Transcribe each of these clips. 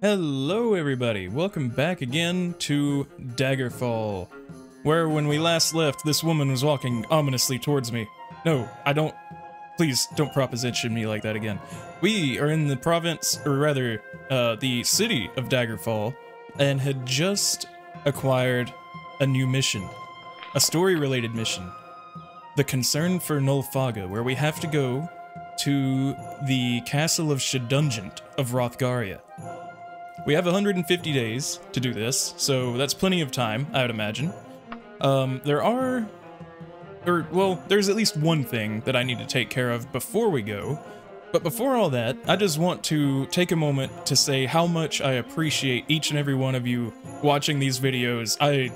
Hello everybody, welcome back again to Daggerfall, where when we last left, this woman was walking ominously towards me. No, I don't, please don't proposition me like that again. We are in the province, or rather, uh, the city of Daggerfall, and had just acquired a new mission. A story-related mission. The Concern for Nulfaga, where we have to go to the castle of Shedungent of Wrothgaria. We have 150 days to do this, so that's plenty of time, I would imagine. Um, there are, or, well, there's at least one thing that I need to take care of before we go. But before all that, I just want to take a moment to say how much I appreciate each and every one of you watching these videos. I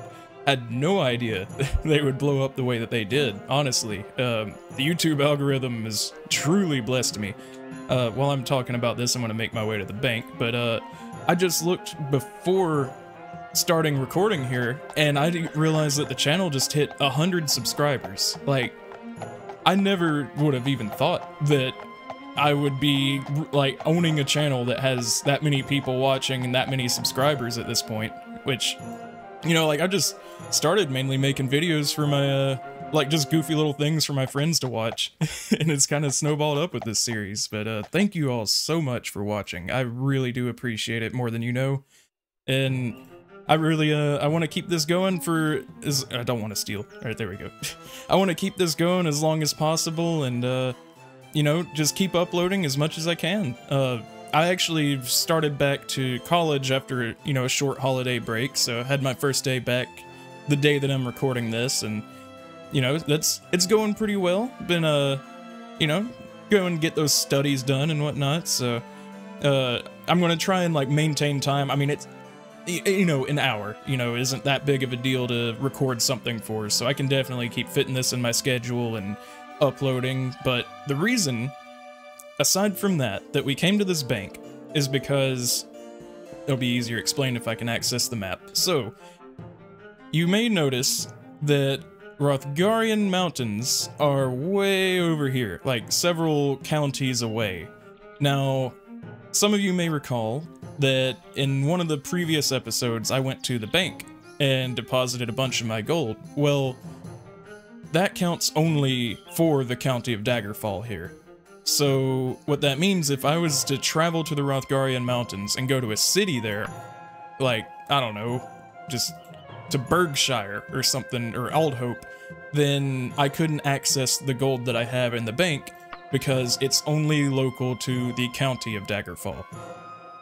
had no idea they would blow up the way that they did, honestly. Um, the YouTube algorithm has truly blessed me. Uh, while I'm talking about this, I'm going to make my way to the bank, but uh, I just looked before starting recording here, and I didn't realize that the channel just hit 100 subscribers. Like, I never would have even thought that I would be, like, owning a channel that has that many people watching and that many subscribers at this point, which, you know, like, I just started mainly making videos for my, uh, like, just goofy little things for my friends to watch, and it's kind of snowballed up with this series, but, uh, thank you all so much for watching. I really do appreciate it more than you know, and I really, uh, I want to keep this going for, as, I don't want to steal, alright, there we go. I want to keep this going as long as possible, and, uh, you know, just keep uploading as much as I can. Uh, I actually started back to college after, you know, a short holiday break, so I had my first day back the day that I'm recording this, and, you know, that's, it's going pretty well. Been, uh, you know, go and get those studies done and whatnot, so, uh, I'm gonna try and, like, maintain time. I mean, it's, you know, an hour, you know, isn't that big of a deal to record something for, so I can definitely keep fitting this in my schedule and uploading, but the reason, aside from that, that we came to this bank is because it'll be easier explained if I can access the map. So, you may notice that Wrothgarian Mountains are way over here, like several counties away. Now, some of you may recall that in one of the previous episodes, I went to the bank and deposited a bunch of my gold. Well, that counts only for the county of Daggerfall here. So, what that means, if I was to travel to the Wrothgarian Mountains and go to a city there, like, I don't know, just to Bergshire or something, or Aldhope, then I couldn't access the gold that I have in the bank because it's only local to the county of Daggerfall.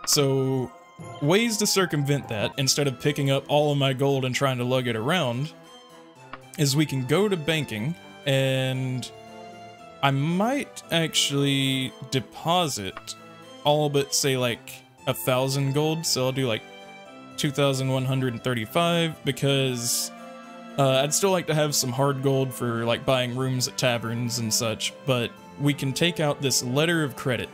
So, ways to circumvent that, instead of picking up all of my gold and trying to lug it around, is we can go to banking and I might actually deposit all but say like a thousand gold. So I'll do like 2,135 because uh, I'd still like to have some hard gold for like buying rooms at taverns and such, but we can take out this letter of credit.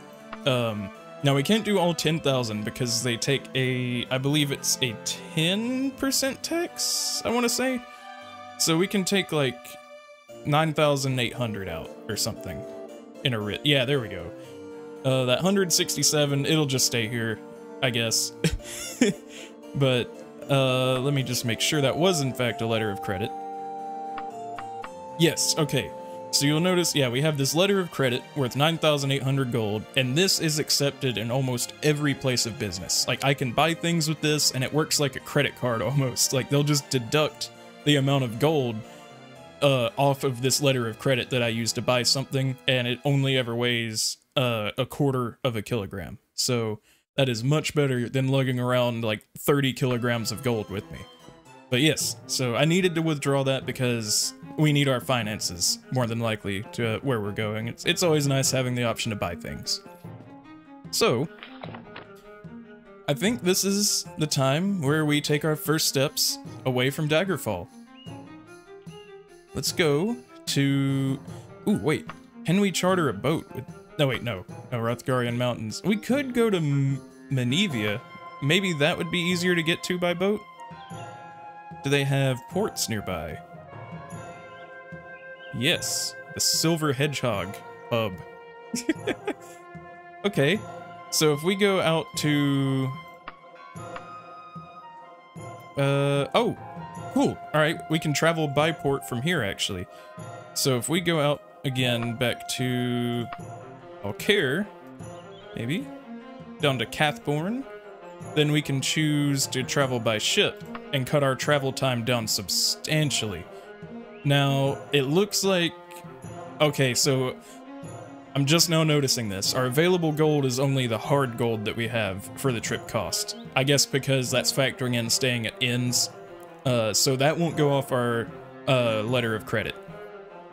Um, now we can't do all 10,000 because they take a, I believe it's a 10% tax, I want to say. So we can take like 9,800 out or something in a writ. Yeah, there we go. Uh, that 167, it'll just stay here, I guess. but uh, let me just make sure that was in fact a letter of credit. Yes, okay. So you'll notice, yeah, we have this letter of credit worth 9,800 gold, and this is accepted in almost every place of business. Like, I can buy things with this, and it works like a credit card almost. Like, they'll just deduct the amount of gold uh, off of this letter of credit that I use to buy something, and it only ever weighs uh, a quarter of a kilogram. So that is much better than lugging around like 30 kilograms of gold with me. But yes, so I needed to withdraw that because we need our finances, more than likely, to uh, where we're going. It's, it's always nice having the option to buy things. So, I think this is the time where we take our first steps away from Daggerfall. Let's go to... Ooh, wait. Can we charter a boat? With... No, wait, no. No, Wrothgarian Mountains. We could go to M Menevia. Maybe that would be easier to get to by boat? Do they have ports nearby? Yes, the Silver Hedgehog pub. okay, so if we go out to Uh, oh, cool. All right, we can travel by port from here, actually. So if we go out again back to Alcaire, maybe, down to Cathborn, then we can choose to travel by ship and cut our travel time down substantially. Now, it looks like... Okay, so I'm just now noticing this. Our available gold is only the hard gold that we have for the trip cost. I guess because that's factoring in staying at inns. Uh, so that won't go off our uh, letter of credit.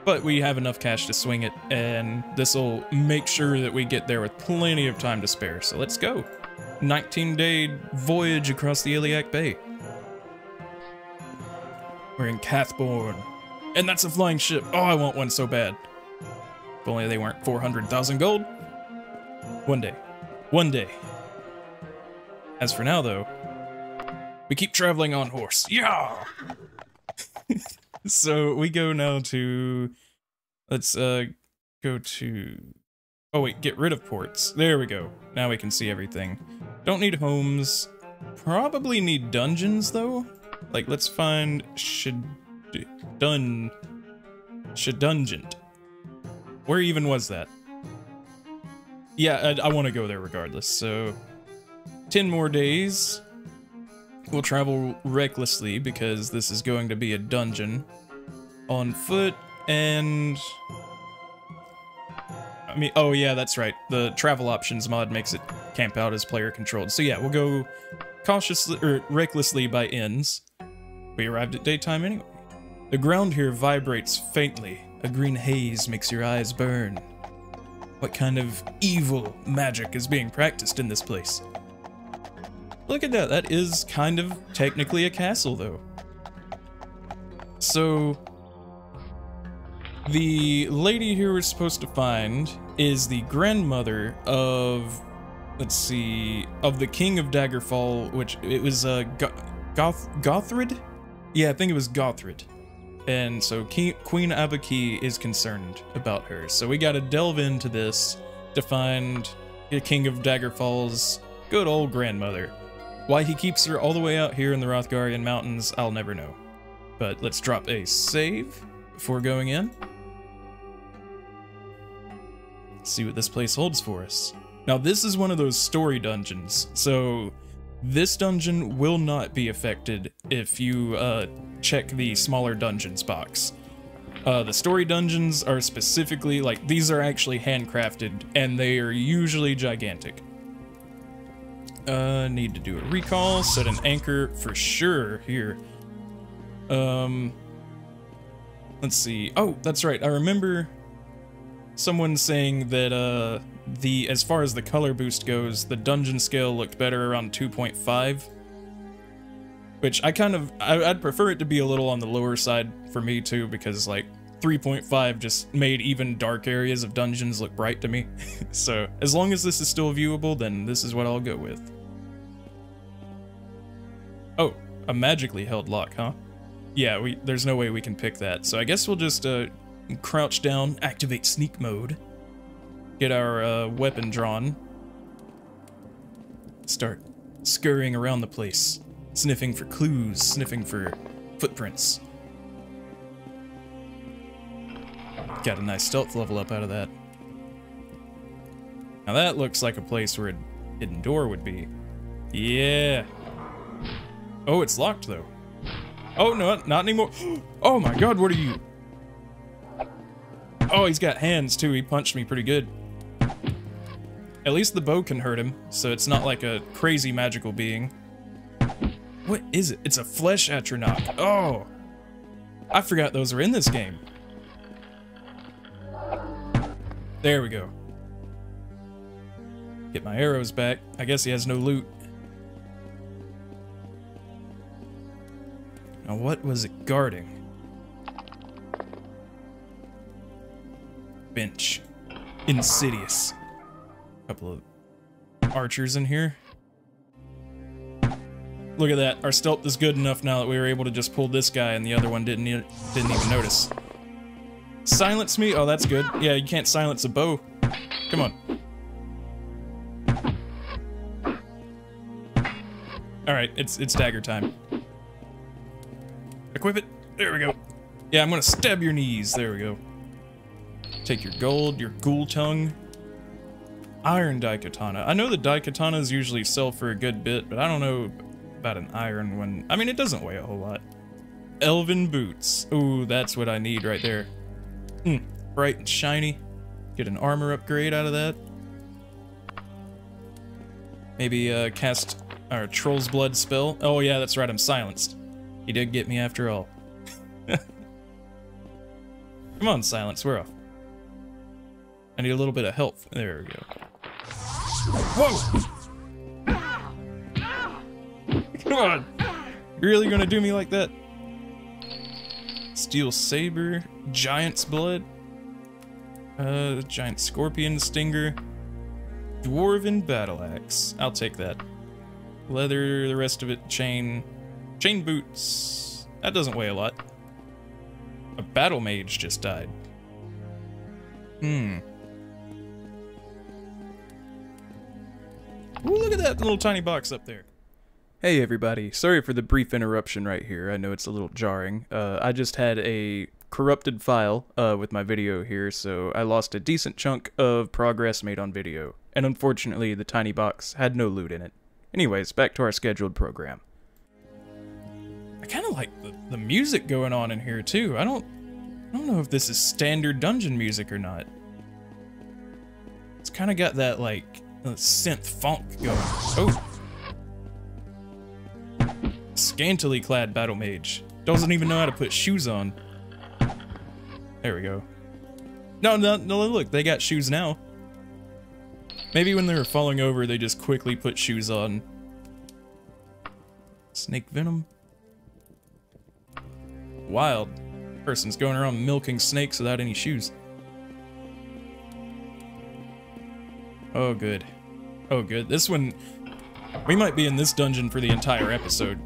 But we have enough cash to swing it, and this will make sure that we get there with plenty of time to spare. So let's go. 19 day voyage across the Iliac Bay. We're in Cathborn. And that's a flying ship. Oh, I want one so bad. If only they weren't 400,000 gold. One day. One day. As for now, though, we keep traveling on horse. Yeah! so we go now to... Let's uh go to... Oh wait, get rid of ports. There we go. Now we can see everything. Don't need homes. Probably need dungeons, though. Like, let's find should dun Shedungent. Where even was that? Yeah, I, I want to go there regardless. So, 10 more days. We'll travel recklessly because this is going to be a dungeon. On foot and... I mean, oh yeah, that's right. The travel options mod makes it camp out as player controlled. So yeah, we'll go cautiously or recklessly by ends. We arrived at daytime anyway. The ground here vibrates faintly. A green haze makes your eyes burn. What kind of evil magic is being practiced in this place? Look at that, that is kind of technically a castle though. So, the lady here we're supposed to find is the grandmother of, let's see, of the king of Daggerfall, which it was uh, Goth Gothryd? Yeah, I think it was Gothryd. And so King, Queen Aub-Ki is concerned about her. So we gotta delve into this to find the King of Daggerfall's good old grandmother. Why he keeps her all the way out here in the Wrothgarian Mountains, I'll never know. But let's drop a save before going in. See what this place holds for us. Now this is one of those story dungeons, so this dungeon will not be affected if you uh, check the smaller dungeons box. Uh, the story dungeons are specifically, like, these are actually handcrafted, and they are usually gigantic. Uh, need to do a recall, set an anchor for sure here. Um, let's see. Oh, that's right. I remember someone saying that, uh, the as far as the color boost goes, the dungeon scale looked better around 2.5. Which I kind of, I, would prefer it to be a little on the lower side for me too, because like 3.5 just made even dark areas of dungeons look bright to me. so as long as this is still viewable, then this is what I'll go with. Oh, a magically held lock, huh? Yeah, we there's no way we can pick that. So I guess we'll just uh, crouch down, activate sneak mode get our uh, weapon drawn. Start scurrying around the place, sniffing for clues, sniffing for footprints. Got a nice stealth level up out of that. Now that looks like a place where a hidden door would be. Yeah. Oh, it's locked though. Oh, no, not anymore. Oh my god, what are you? Oh, he's got hands too. He punched me pretty good. At least the bow can hurt him, so it's not like a crazy magical being. What is it? It's a flesh Atronach. Oh! I forgot those were in this game. There we go. Get my arrows back. I guess he has no loot. Now what was it guarding? Bench. Insidious couple of archers in here. Look at that. Our stealth is good enough now that we were able to just pull this guy and the other one didn't didn't even notice. Silence me? Oh, that's good. Yeah, you can't silence a bow. Come on. Alright, it's it's dagger time. Equip it. There we go. Yeah, I'm gonna stab your knees. There we go. Take your gold, your ghoul tongue. Iron Daikatana. I know the Daikatanas usually sell for a good bit, but I don't know about an iron one. I mean, it doesn't weigh a whole lot. Elven boots. Ooh, that's what I need right there. Hmm, bright and shiny. Get an armor upgrade out of that. Maybe uh, cast our Troll's Blood spell. Oh yeah, that's right, I'm silenced. He did get me after all. Come on, Silence, we're off. I need a little bit of help. There we go. Whoa! Come on! You really gonna do me like that? Steel Saber, Giant's Blood, uh, Giant Scorpion Stinger, Dwarven Battle Axe. I'll take that. Leather, the rest of it, chain. Chain boots. That doesn't weigh a lot. A battle mage just died. Hmm. Ooh, look at that little tiny box up there. Hey everybody, sorry for the brief interruption right here. I know it's a little jarring. Uh, I just had a corrupted file uh, with my video here, so I lost a decent chunk of progress made on video. And unfortunately, the tiny box had no loot in it. Anyways, back to our scheduled program. I kind of like the, the music going on in here too. I don't, I don't know if this is standard dungeon music or not. It's kind of got that like uh, synth funk going. Oh. Scantily clad battle mage. Doesn't even know how to put shoes on. There we go. No, no, no, look, they got shoes now. Maybe when they were falling over, they just quickly put shoes on. Snake venom. Wild. Person's going around milking snakes without any shoes. Oh, good. Oh, good. This one... We might be in this dungeon for the entire episode.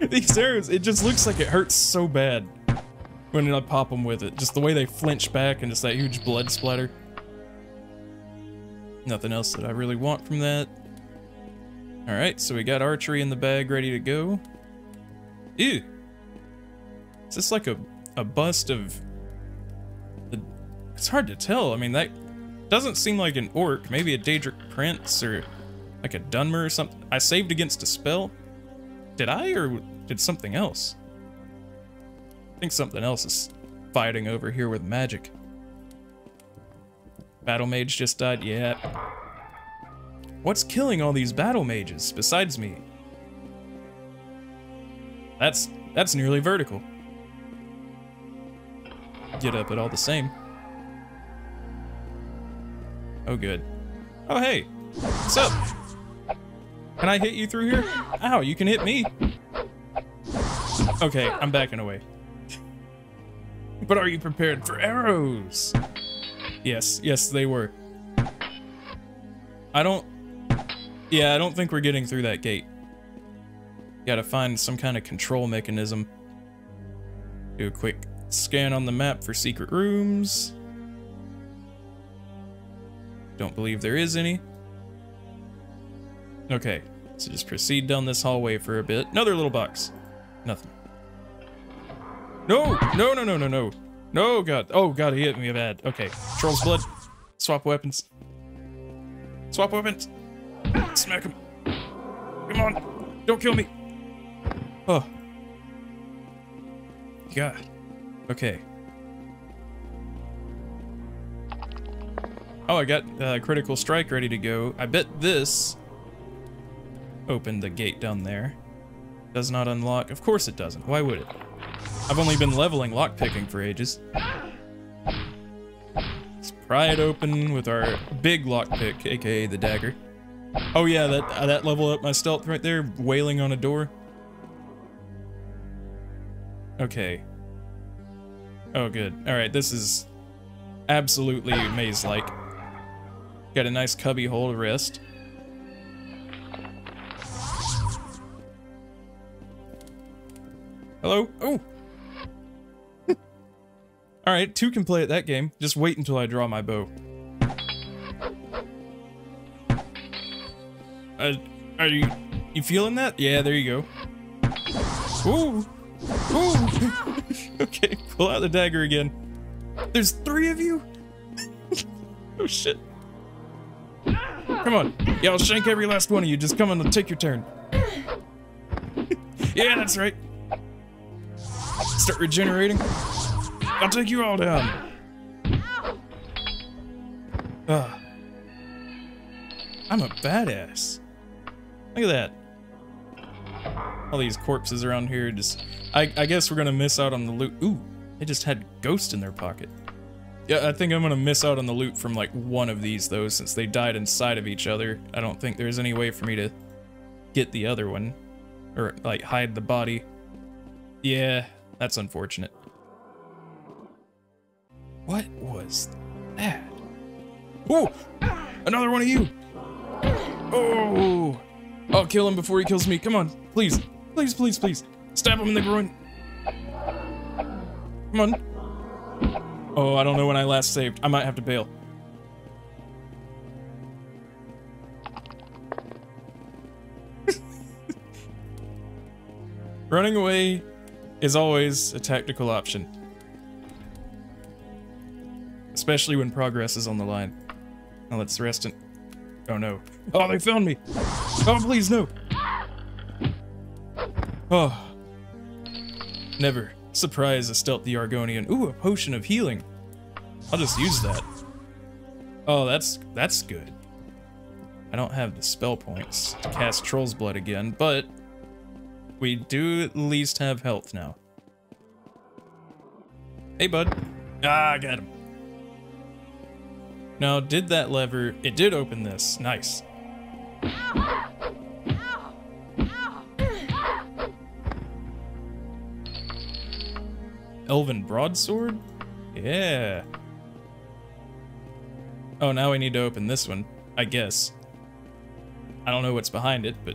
These arrows, it just looks like it hurts so bad when I pop them with it. Just the way they flinch back and just that huge blood splatter. Nothing else that I really want from that. Alright, so we got archery in the bag ready to go. Ew. Is this like a, a bust of... The, it's hard to tell. I mean, that doesn't seem like an orc. Maybe a Daedric Prince or like a Dunmer or something. I saved against a spell. Did I, or did something else? I think something else is fighting over here with magic. Battle mage just died? Yeah. What's killing all these battle mages besides me? That's that's nearly vertical. Get up at all the same. Oh good. Oh hey, what's up? Can I hit you through here? Ow, you can hit me. Okay, I'm backing away. But are you prepared for arrows? Yes, yes, they were. I don't... Yeah, I don't think we're getting through that gate. Gotta find some kind of control mechanism. Do a quick scan on the map for secret rooms. Don't believe there is any. Okay, so just proceed down this hallway for a bit. Another little box. Nothing. No! No, no, no, no, no. No, God. Oh, God, he hit me bad. Okay. Troll's blood. Swap weapons. Swap weapons. Smack him. Come on. Don't kill me. Oh. God. Okay. Oh, I got uh, critical strike ready to go. I bet this opened the gate down there. Does not unlock. Of course it doesn't. Why would it? I've only been leveling lockpicking for ages. Let's pry it open with our big lockpick, aka the dagger. Oh yeah, that uh, that level up my stealth right there, wailing on a door. Okay. Oh good. Alright, this is absolutely maze-like. Got a nice cubby hole to rest. Hello? Oh! Alright, two can play at that game. Just wait until I draw my bow. Uh, Are you you feeling that? Yeah, there you go. Ooh. Ooh. okay, pull out the dagger again. There's three of you? oh shit. Come on. Yeah, I'll shank every last one of you. Just come on and take your turn. yeah, that's right. Start regenerating. I'll take you all down. Ugh. I'm a badass. Look at that. All these corpses around here just... I, I guess we're gonna miss out on the loot. Ooh, they just had ghost in their pocket. Yeah, I think I'm gonna miss out on the loot from like one of these though, since they died inside of each other. I don't think there's any way for me to get the other one. Or like hide the body. Yeah, that's unfortunate. What was that? Ooh! Another one of you! Oh! I'll kill him before he kills me. Come on, please. Please, please, please. Stab him in the groin. Come on. Oh, I don't know when I last saved. I might have to bail. Running away is always a tactical option. Especially when progress is on the line. Now let's rest in... Oh no. Oh, they found me! Oh, please, no! Oh. Never. Surprise a stealthy Argonian. Ooh, a potion of healing. I'll just use that. Oh, that's that's good. I don't have the spell points to cast Troll's Blood again, but we do at least have health now. Hey, bud. Ah, I got him. Now, did that lever... It did open this. Nice. Elven Broadsword? Yeah. Oh, now we need to open this one, I guess. I don't know what's behind it, but...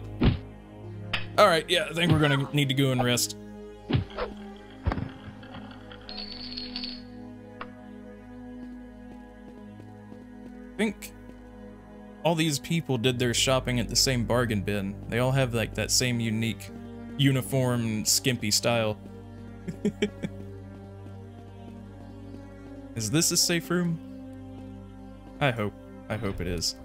Alright, yeah, I think we're gonna need to go and rest. Think all these people did their shopping at the same bargain bin. They all have like that same unique, uniform, skimpy style. is this a safe room? I hope. I hope it is.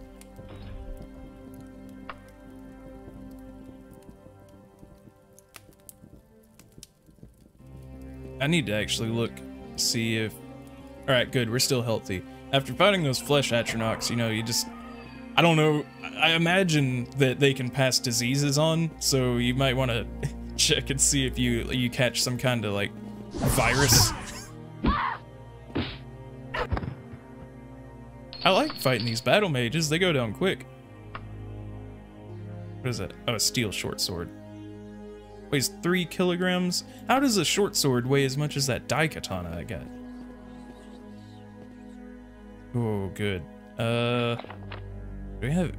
I need to actually look, see if... Alright, good, we're still healthy. After fighting those flesh atronachs, you know, you just... I don't know, I imagine that they can pass diseases on, so you might want to check and see if you you catch some kind of, like, virus. I like fighting these battle mages, they go down quick. What is that? Oh, a steel short sword. Weighs three kilograms? How does a short sword weigh as much as that daikatana I got? Oh, good. Uh, do we have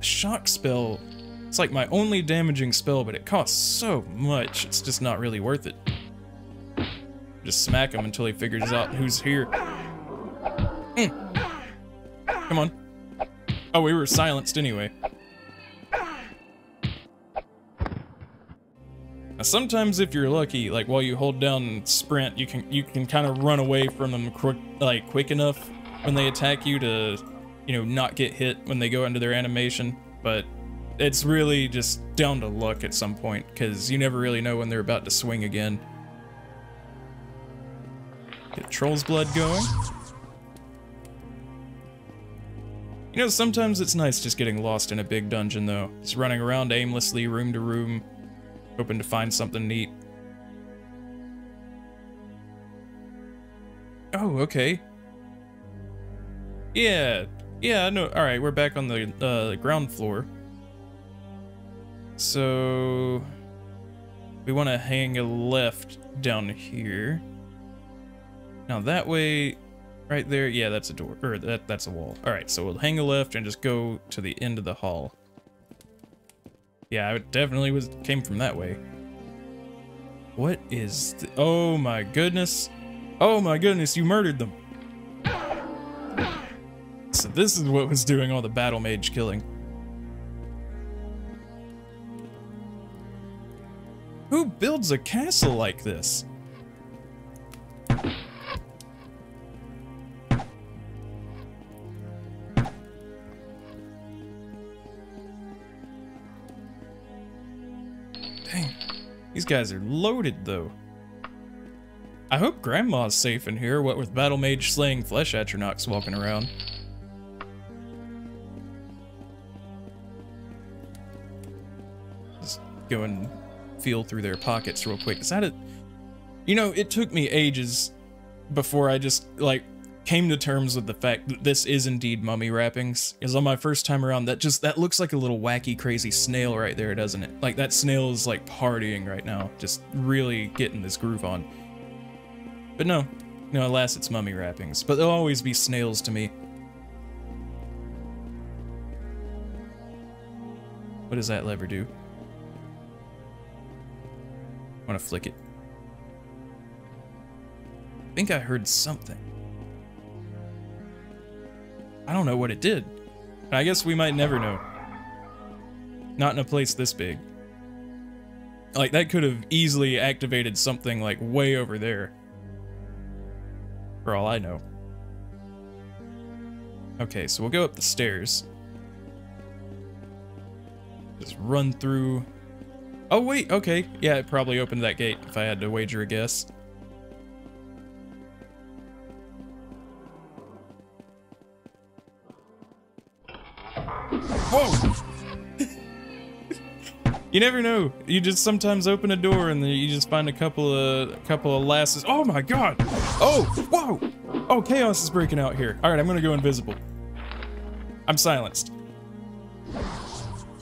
shock spell? It's like my only damaging spell, but it costs so much. It's just not really worth it. Just smack him until he figures out who's here. Mm. Come on. Oh, we were silenced anyway. Sometimes if you're lucky, like while you hold down sprint, you can you can kind of run away from them quick, like quick enough when they attack you to, you know, not get hit when they go into their animation. But it's really just down to luck at some point because you never really know when they're about to swing again. Get Troll's Blood going. You know, sometimes it's nice just getting lost in a big dungeon, though. Just running around aimlessly, room to room, hoping to find something neat. Oh, okay. Yeah, yeah, no, alright, we're back on the uh, ground floor. So, we want to hang a left down here. Now that way, right there, yeah, that's a door, or that, that's a wall. Alright, so we'll hang a left and just go to the end of the hall. Yeah, it definitely was came from that way. What is Oh my goodness. Oh my goodness, you murdered them. So this is what was doing all the battle mage killing. Who builds a castle like this? Dang. These guys are loaded, though. I hope Grandma's safe in here, what with Battle Mage slaying Flesh Atronachs walking around. Just go and feel through their pockets real quick. Is that it? You know, it took me ages before I just, like, came to terms with the fact that this is indeed mummy wrappings. Because on my first time around, that just, that looks like a little wacky, crazy snail right there, doesn't it? Like, that snail is, like, partying right now. Just really getting this groove on. But no, no, alas, it's mummy wrappings. But they'll always be snails to me. What does that lever do? I want to flick it. I think I heard something. I don't know what it did. I guess we might never know. Not in a place this big. Like, that could have easily activated something, like, way over there. For all I know. Okay, so we'll go up the stairs. Just run through... Oh, wait, okay. Yeah, it probably opened that gate, if I had to wager a guess. You never know. You just sometimes open a door and you just find a couple of a couple of lasses. Oh my god! Oh, whoa! Oh, chaos is breaking out here. All right, I'm gonna go invisible. I'm silenced.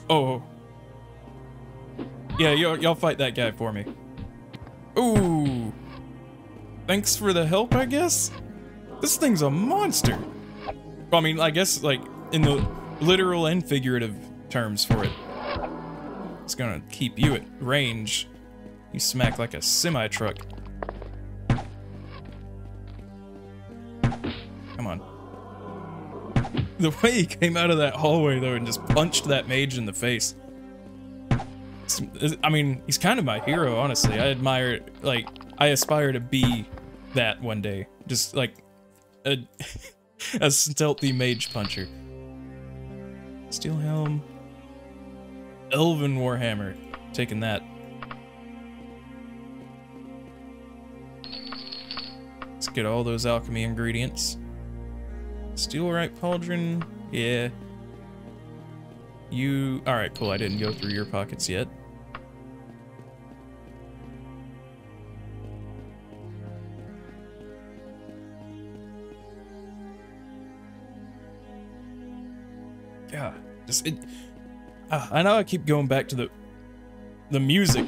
Oh. Yeah, y'all fight that guy for me. Ooh. Thanks for the help, I guess? This thing's a monster. I mean, I guess, like, in the literal and figurative terms for it. It's gonna keep you at range. You smack like a semi-truck. Come on. The way he came out of that hallway, though, and just punched that mage in the face. I mean, he's kind of my hero, honestly. I admire, like, I aspire to be that one day. Just, like, a, a stealthy mage puncher. Steel Helm. Elven Warhammer. Taking that. Let's get all those alchemy ingredients. Steel Right Pauldron. Yeah. You... Alright, cool. I didn't go through your pockets yet. Yeah, just it. I know I keep going back to the the music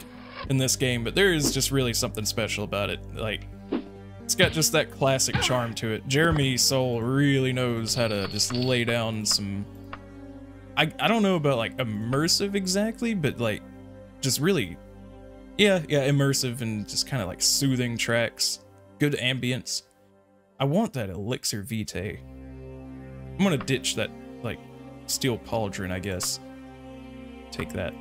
in this game, but there is just really something special about it. Like, it's got just that classic charm to it. Jeremy Soule really knows how to just lay down some. I I don't know about like immersive exactly, but like, just really, yeah, yeah, immersive and just kind of like soothing tracks, good ambience. I want that Elixir Vitae. I'm gonna ditch that like Steel Pauldron, I guess. Take that.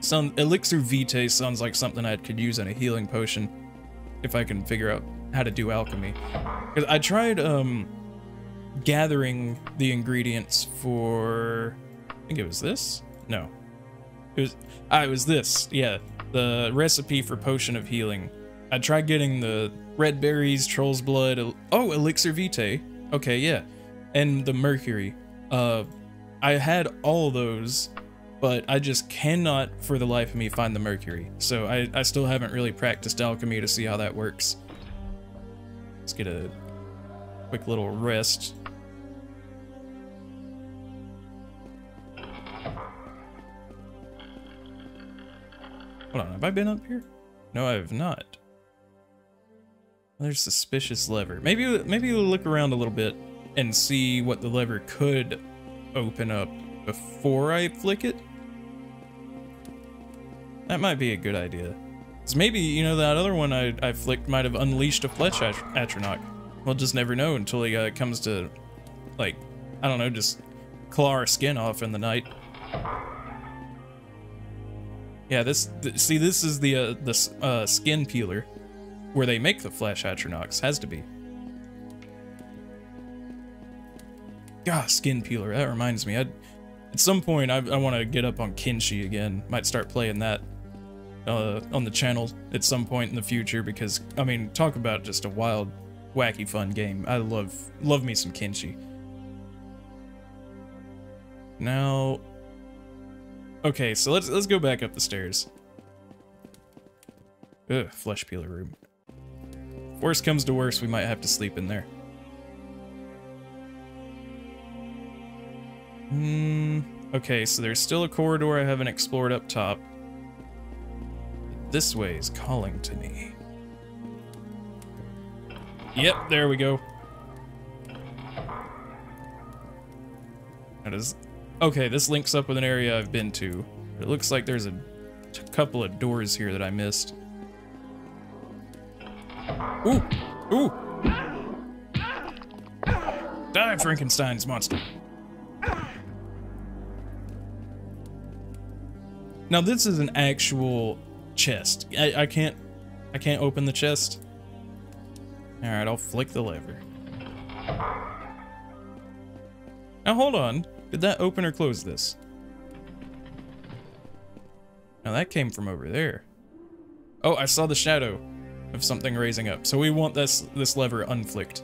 Sound Elixir Vitae sounds like something I could use in a healing potion if I can figure out how to do alchemy. Because I tried um gathering the ingredients for I think it was this? No. It was ah, it was this. Yeah, the recipe for potion of healing. I tried getting the red berries, troll's blood. Oh, elixir vitae. Okay, yeah. And the mercury. Uh, I had all those, but I just cannot for the life of me find the mercury. So I, I still haven't really practiced alchemy to see how that works. Let's get a quick little rest. Hold on, have I been up here? No, I have not. There's suspicious lever. Maybe maybe we'll look around a little bit and see what the lever could open up before I flick it. That might be a good idea. Because maybe, you know, that other one I, I flicked might have unleashed a Flesh Atronach. We'll just never know until he uh, comes to, like, I don't know, just claw our skin off in the night. Yeah, this th see this is the uh, the uh, skin peeler where they make the flesh Atronachs. Has to be. God, skin peeler. That reminds me. i at some point, I, I want to get up on Kenshi again. Might start playing that uh, on the channel at some point in the future because, I mean, talk about just a wild, wacky, fun game. I love love me some Kenshi. Now, okay, so let's let's go back up the stairs. Ugh, flesh peeler room. Worst comes to worst, we might have to sleep in there. Hmm. Okay, so there's still a corridor I haven't explored up top. This way is calling to me. Yep, there we go. That is... Okay, this links up with an area I've been to. It looks like there's a couple of doors here that I missed. Ooh! Ooh! Die, Frankenstein's monster! Now this is an actual chest. I, I can't I can't open the chest. Alright, I'll flick the lever. Now hold on. Did that open or close this? Now that came from over there. Oh, I saw the shadow of something raising up. So we want this this lever unflicked.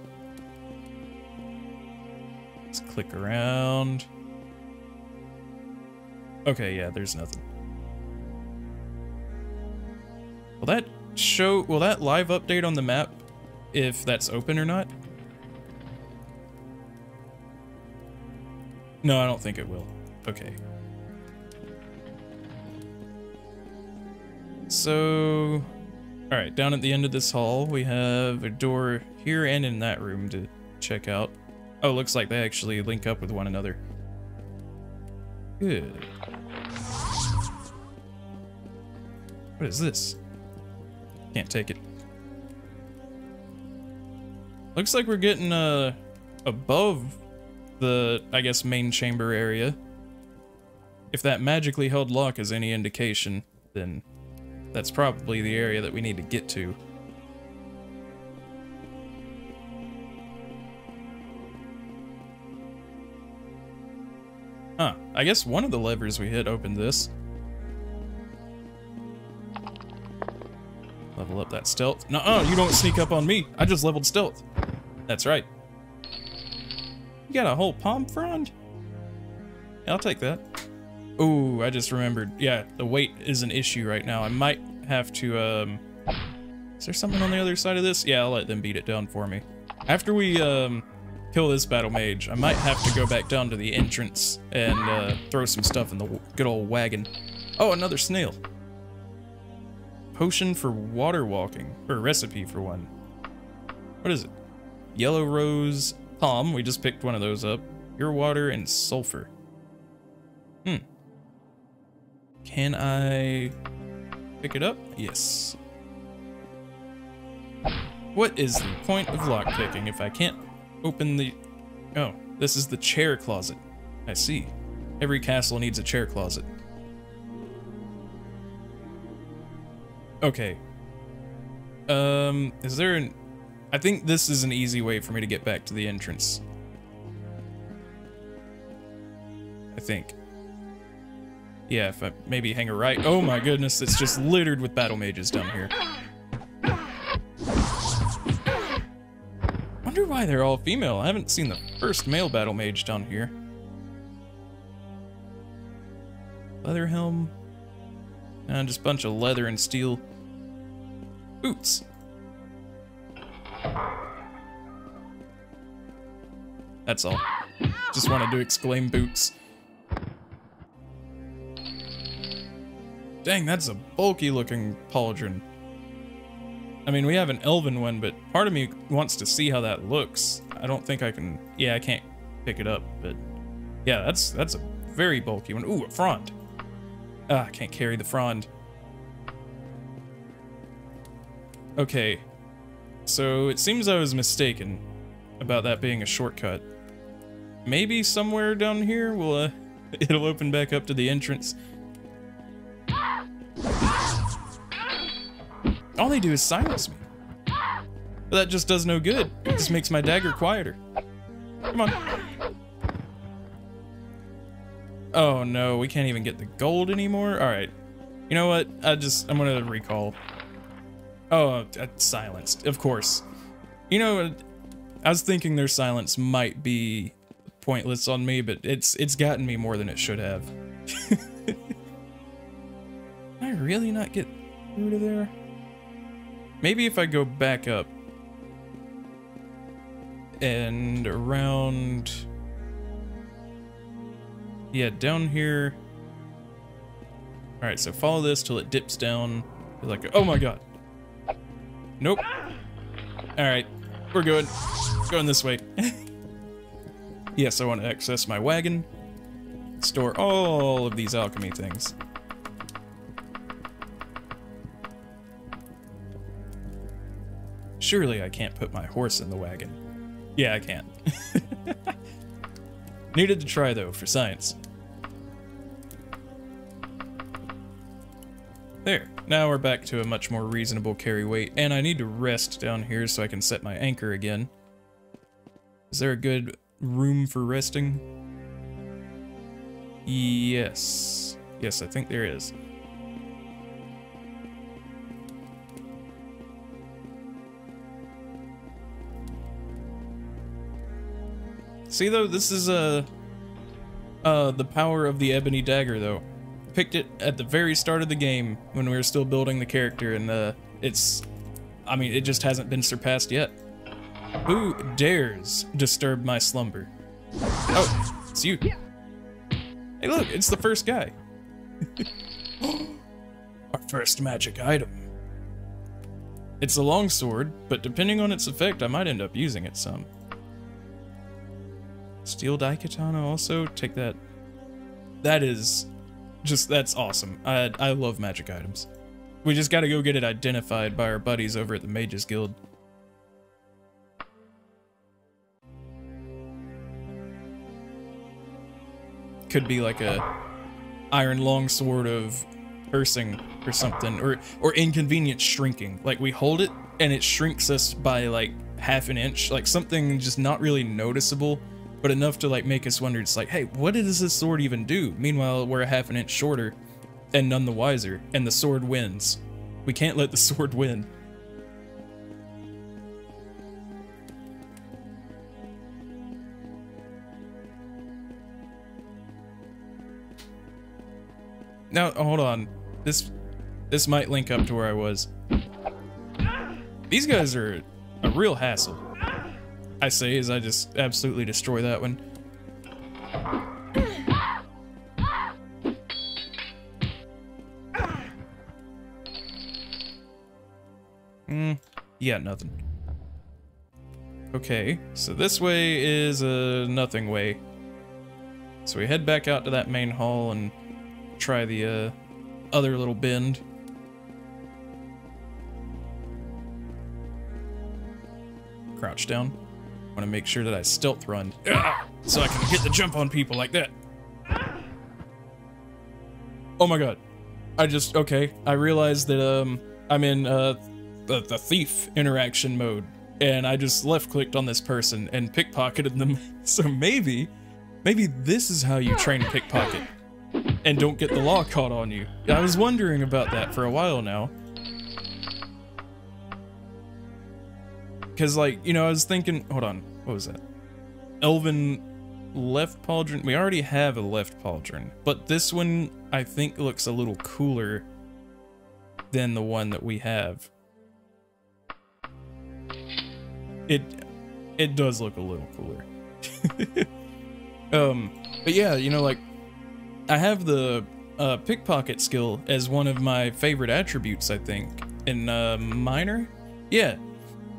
Let's click around. Okay, yeah, there's nothing. Will that show, will that live update on the map if that's open or not? No, I don't think it will. Okay. So, all right, down at the end of this hall, we have a door here and in that room to check out. Oh, looks like they actually link up with one another. Good. What is this? Can't take it. Looks like we're getting uh, above the, I guess, main chamber area. If that magically held lock is any indication, then that's probably the area that we need to get to. Huh, I guess one of the levers we hit opened this. Level up that stealth. No, -uh, you don't sneak up on me. I just leveled stealth. That's right. You got a whole palm frond? Yeah, I'll take that. Oh, I just remembered. Yeah, the weight is an issue right now. I might have to, um... Is there something on the other side of this? Yeah, I'll let them beat it down for me. After we, um, kill this battle mage, I might have to go back down to the entrance and, uh, throw some stuff in the good old wagon. Oh, another snail. Potion for water walking, or recipe for one. What is it? Yellow rose palm, we just picked one of those up. Pure water and sulfur. Hmm. Can I pick it up? Yes. What is the point of lock lockpicking if I can't open the... Oh, this is the chair closet. I see. Every castle needs a chair closet. Okay. Um, is there an... I think this is an easy way for me to get back to the entrance. I think. Yeah, if I maybe hang a right. Oh my goodness, it's just littered with battle mages down here. Wonder why they're all female. I haven't seen the first male battle mage down here. Leather helm. And just a bunch of leather and steel. Boots. That's all. Just wanted to exclaim boots. Dang, that's a bulky looking pauldron. I mean, we have an elven one, but part of me wants to see how that looks. I don't think I can... Yeah, I can't pick it up, but... Yeah, that's that's a very bulky one. Ooh, a frond. Ah, I can't carry the frond. Okay, so it seems I was mistaken about that being a shortcut. Maybe somewhere down here will uh, it'll open back up to the entrance. All they do is silence me. But that just does no good. It just makes my dagger quieter. Come on. Oh no, we can't even get the gold anymore? Alright. You know what? I just, I'm gonna recall. Oh, uh, silenced, of course. You know, I was thinking their silence might be pointless on me, but it's it's gotten me more than it should have. Can I really not get through to there? Maybe if I go back up and around... Yeah, down here. Alright, so follow this till it dips down. Like, oh my god. Nope. Alright, we're good. Going this way. yes, I want to access my wagon. Store all of these alchemy things. Surely I can't put my horse in the wagon. Yeah, I can. Needed to try though, for science. There, now we're back to a much more reasonable carry weight, and I need to rest down here so I can set my anchor again. Is there a good room for resting? Yes. Yes, I think there is. See though, this is uh, uh, the power of the ebony dagger though. Picked it at the very start of the game when we were still building the character and uh, it's, I mean, it just hasn't been surpassed yet. Who dares disturb my slumber? Oh, it's you. Hey look, it's the first guy. Our first magic item. It's a longsword, but depending on its effect, I might end up using it some. Steel Daikatana also, take that. That is just, that's awesome. I, I love magic items. We just gotta go get it identified by our buddies over at the Mages Guild. Could be like a iron longsword of cursing or something, or, or inconvenient shrinking. Like we hold it and it shrinks us by like half an inch, like something just not really noticeable but enough to like make us wonder, it's like, hey, what does this sword even do? Meanwhile, we're a half an inch shorter and none the wiser, and the sword wins. We can't let the sword win. Now, oh, hold on. This this might link up to where I was. These guys are a real hassle. I say is I just absolutely destroy that one. Hmm, yeah, nothing. Okay, so this way is a nothing way. So we head back out to that main hall and try the uh, other little bend. Crouch down want to make sure that I stealth run so I can hit the jump on people like that. Oh my god. I just, okay, I realized that um, I'm in uh, the, the thief interaction mode and I just left clicked on this person and pickpocketed them. So maybe, maybe this is how you train pickpocket and don't get the law caught on you. I was wondering about that for a while now. Because, like, you know, I was thinking... Hold on. What was that? Elven left pauldron. We already have a left pauldron. But this one, I think, looks a little cooler than the one that we have. It it does look a little cooler. um, but yeah, you know, like, I have the uh, pickpocket skill as one of my favorite attributes, I think, in uh, Minor. Yeah,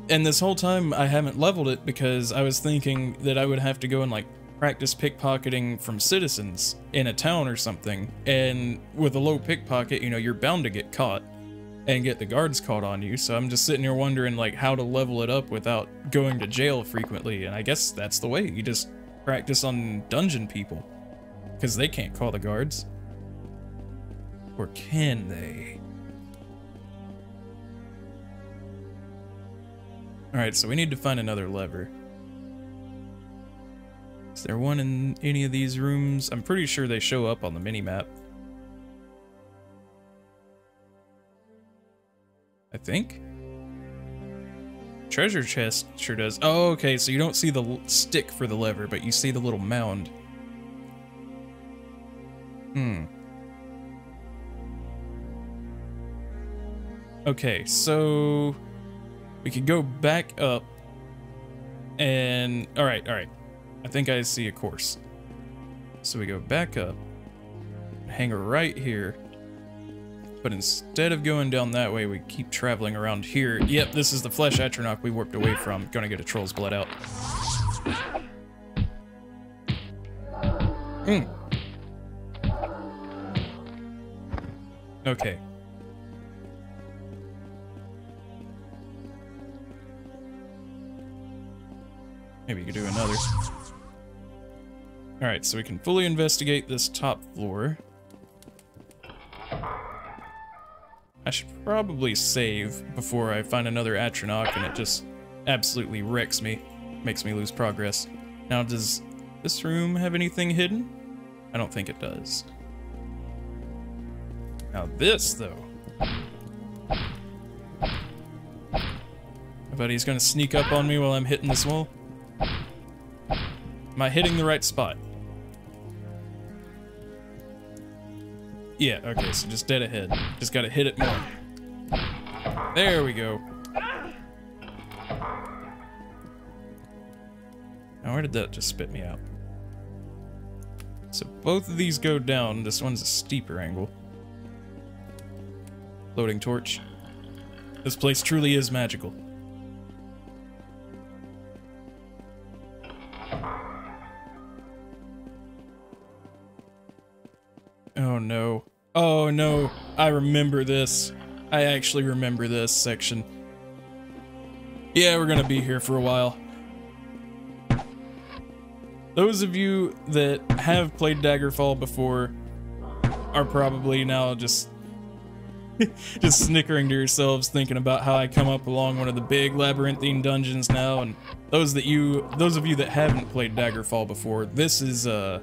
and this whole time I haven't leveled it because I was thinking that I would have to go and like practice pickpocketing from citizens in a town or something. And with a low pickpocket, you know, you're bound to get caught and get the guards caught on you. So I'm just sitting here wondering like how to level it up without going to jail frequently. And I guess that's the way. You just practice on dungeon people because they can't call the guards. Or can they? Alright, so we need to find another lever. Is there one in any of these rooms? I'm pretty sure they show up on the mini-map. I think? Treasure chest sure does. Oh, okay, so you don't see the stick for the lever, but you see the little mound. Hmm. Okay, so we could go back up and all right, all right. I think I see a course. So we go back up, hang right here, but instead of going down that way, we keep traveling around here. Yep, this is the flesh Atronach we warped away from. Gonna get a troll's blood out. Hmm. Okay. Maybe you could do another. Alright, so we can fully investigate this top floor. I should probably save before I find another Atronach and it just absolutely wrecks me. Makes me lose progress. Now, does this room have anything hidden? I don't think it does. Now this, though. I bet he's gonna sneak up on me while I'm hitting this wall. Am I hitting the right spot? Yeah, okay, so just dead ahead. Just gotta hit it more. There we go. Now where did that just spit me out? So both of these go down. This one's a steeper angle. Loading torch. This place truly is magical. No. I remember this. I actually remember this section. Yeah, we're gonna be here for a while. Those of you that have played Daggerfall before are probably now just just snickering to yourselves thinking about how I come up along one of the big labyrinthine dungeons now and those that you those of you that haven't played Daggerfall before this is uh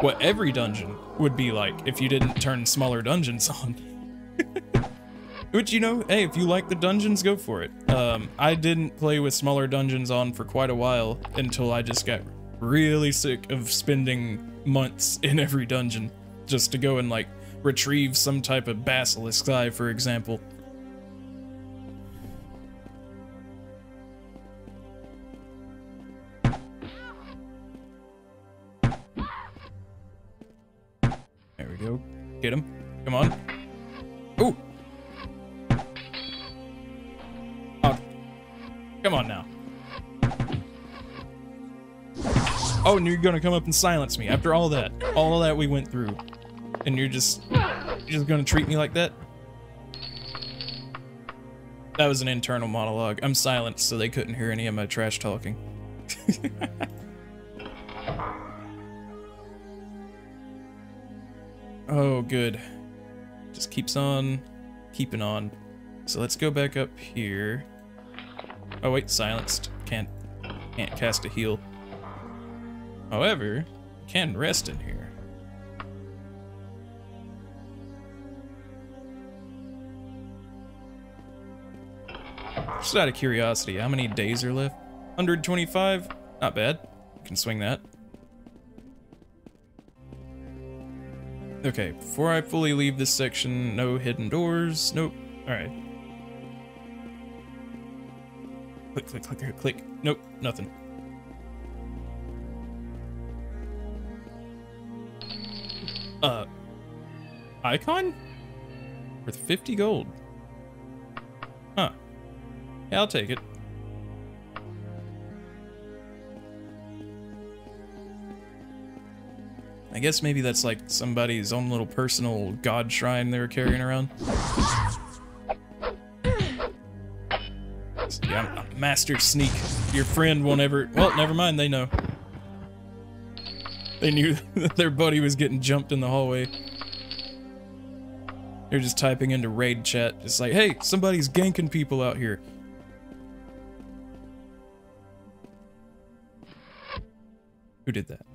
what every dungeon would be like if you didn't turn smaller dungeons on. Which, you know, hey, if you like the dungeons, go for it. Um, I didn't play with smaller dungeons on for quite a while until I just got really sick of spending months in every dungeon just to go and, like, retrieve some type of basilisk eye, for example. Get him. Come on. Ooh. Oh. Come on now. Oh, and you're gonna come up and silence me after all that. All that we went through. And you're just... You're just gonna treat me like that? That was an internal monologue. I'm silent so they couldn't hear any of my trash talking. Oh, good. Just keeps on keeping on. So let's go back up here. Oh wait, silenced. Can't can't cast a heal. However, can rest in here. Just out of curiosity, how many days are left? 125? Not bad. You Can swing that. Okay, before I fully leave this section, no hidden doors. Nope. Alright. Click, click, click, click, click. Nope, nothing. Uh, icon? Worth 50 gold. Huh. Yeah, I'll take it. I guess maybe that's like somebody's own little personal god shrine they were carrying around. So, yeah, master sneak. Your friend won't ever... Well, never mind, they know. They knew that their buddy was getting jumped in the hallway. They're just typing into raid chat. It's like, hey, somebody's ganking people out here. Who did that?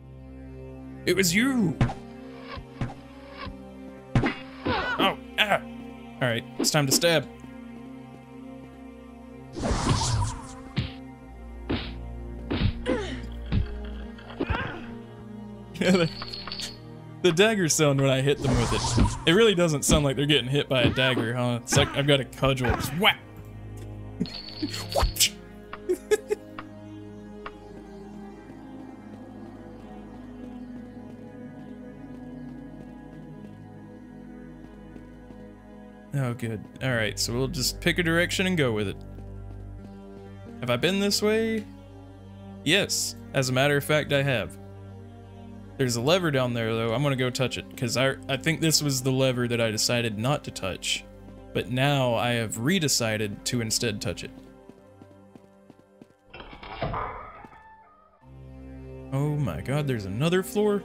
It was you! Oh, ah! Alright, it's time to stab. the dagger sound when I hit them with it. It really doesn't sound like they're getting hit by a dagger, huh? It's like I've got a cudgel. Whack! oh, good. Alright, so we'll just pick a direction and go with it. Have I been this way? Yes. As a matter of fact, I have. There's a lever down there, though. I'm going to go touch it, because I, I think this was the lever that I decided not to touch. But now I have redecided to instead touch it. Oh my god, there's another floor?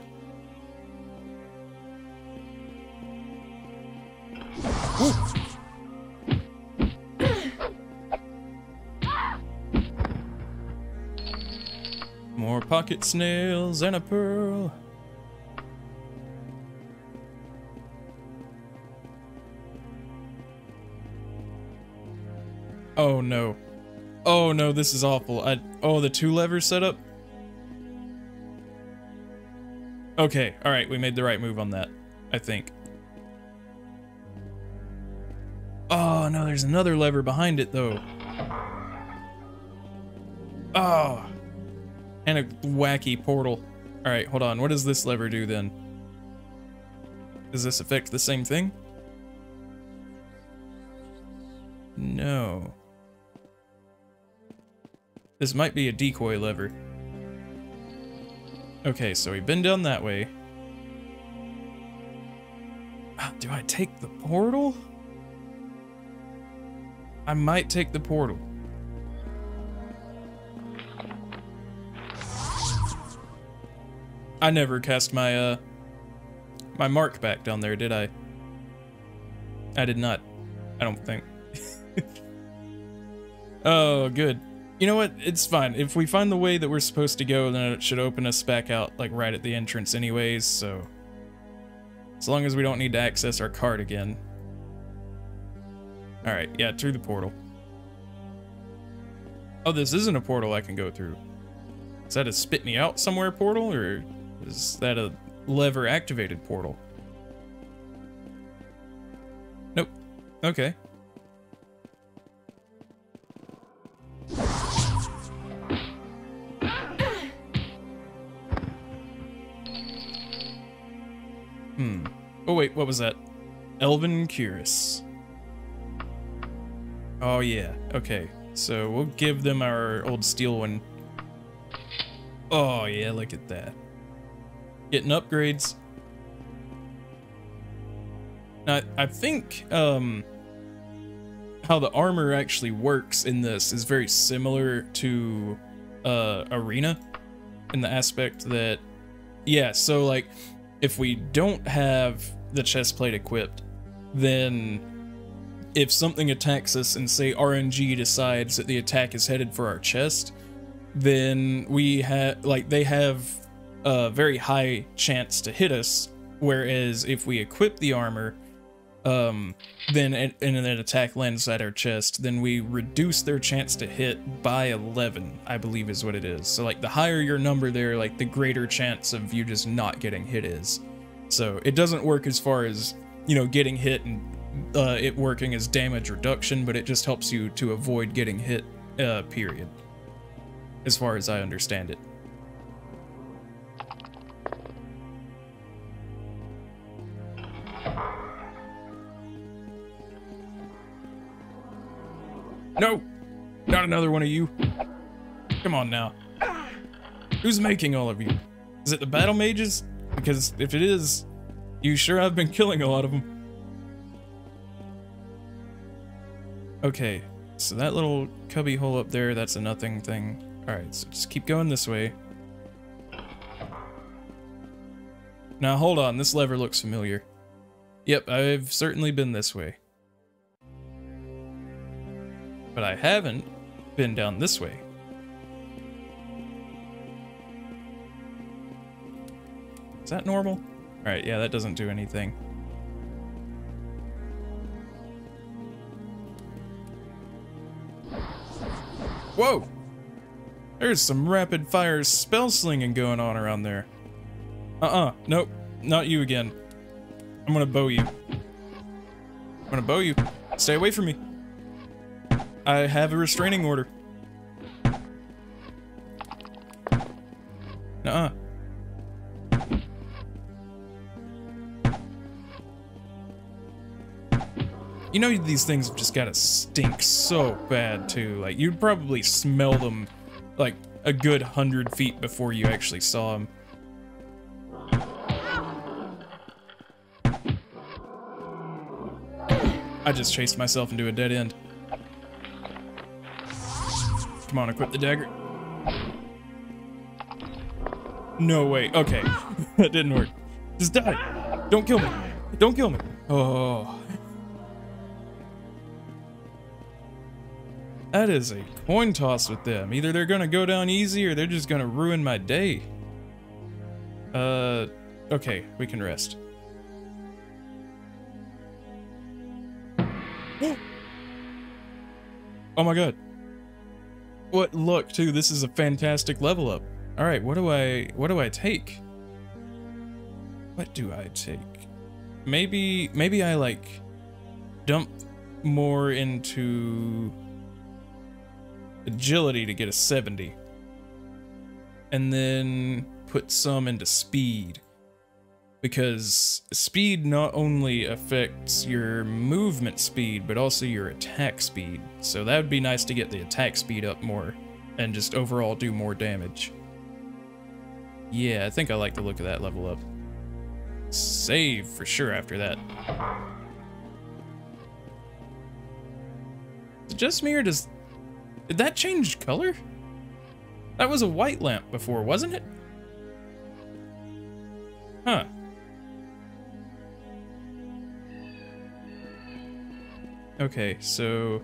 Pocket snails and a pearl. Oh no. Oh no, this is awful. I oh the two levers setup? Okay, alright, we made the right move on that, I think. Oh no, there's another lever behind it though. Oh. And a wacky portal. Alright, hold on. What does this lever do then? Does this affect the same thing? No. This might be a decoy lever. Okay, so we've been down that way. Ah, do I take the portal? I might take the portal. I never cast my, uh, my mark back down there, did I? I did not. I don't think. oh, good. You know what? It's fine. If we find the way that we're supposed to go, then it should open us back out, like, right at the entrance anyways, so... As long as we don't need to access our card again. Alright, yeah, through the portal. Oh, this isn't a portal I can go through. Is that a spit me out somewhere portal, or is that a lever activated portal? Nope. Okay. Hmm. Oh wait, what was that? Elven Cuirass. Oh yeah, okay. So we'll give them our old steel one. Oh yeah, look at that. Getting upgrades. Now, I think um, how the armor actually works in this is very similar to uh, Arena in the aspect that, yeah, so like if we don't have the chest plate equipped, then if something attacks us and say RNG decides that the attack is headed for our chest, then we have like they have a very high chance to hit us. Whereas if we equip the armor, um, then and an attack lands at our chest, then we reduce their chance to hit by 11, I believe is what it is. So like the higher your number there, like the greater chance of you just not getting hit is. So it doesn't work as far as, you know, getting hit and uh, it working as damage reduction, but it just helps you to avoid getting hit, uh, period. As far as I understand it. No! Not another one of you. Come on now. Who's making all of you? Is it the battle mages? Because if it is, you sure have been killing a lot of them. Okay, so that little cubby hole up there, that's a nothing thing. Alright, so just keep going this way. Now hold on, this lever looks familiar. Yep, I've certainly been this way. But I haven't been down this way. Is that normal? All right, yeah, that doesn't do anything. Whoa! There's some rapid fire spell slinging going on around there. Uh-uh, nope, not you again. I'm gonna bow you. I'm gonna bow you. Stay away from me. I have a restraining order. Nuh-uh. You know these things have just gotta stink so bad too. Like you'd probably smell them like a good hundred feet before you actually saw them. I just chased myself into a dead end. Come on, equip the dagger. No way. Okay. that didn't work. Just die. Don't kill me. Don't kill me. Oh. That is a coin toss with them. Either they're gonna go down easy or they're just gonna ruin my day. Uh, okay, we can rest. oh my god. What look too, this is a fantastic level up. Alright, what do I what do I take? What do I take? Maybe maybe I like dump more into agility to get a 70. And then put some into speed. Because speed not only affects your movement speed, but also your attack speed. So that would be nice to get the attack speed up more and just overall do more damage. Yeah, I think I like the look of that level up. Save for sure after that. Just me or does did that change color? That was a white lamp before, wasn't it? Okay, so...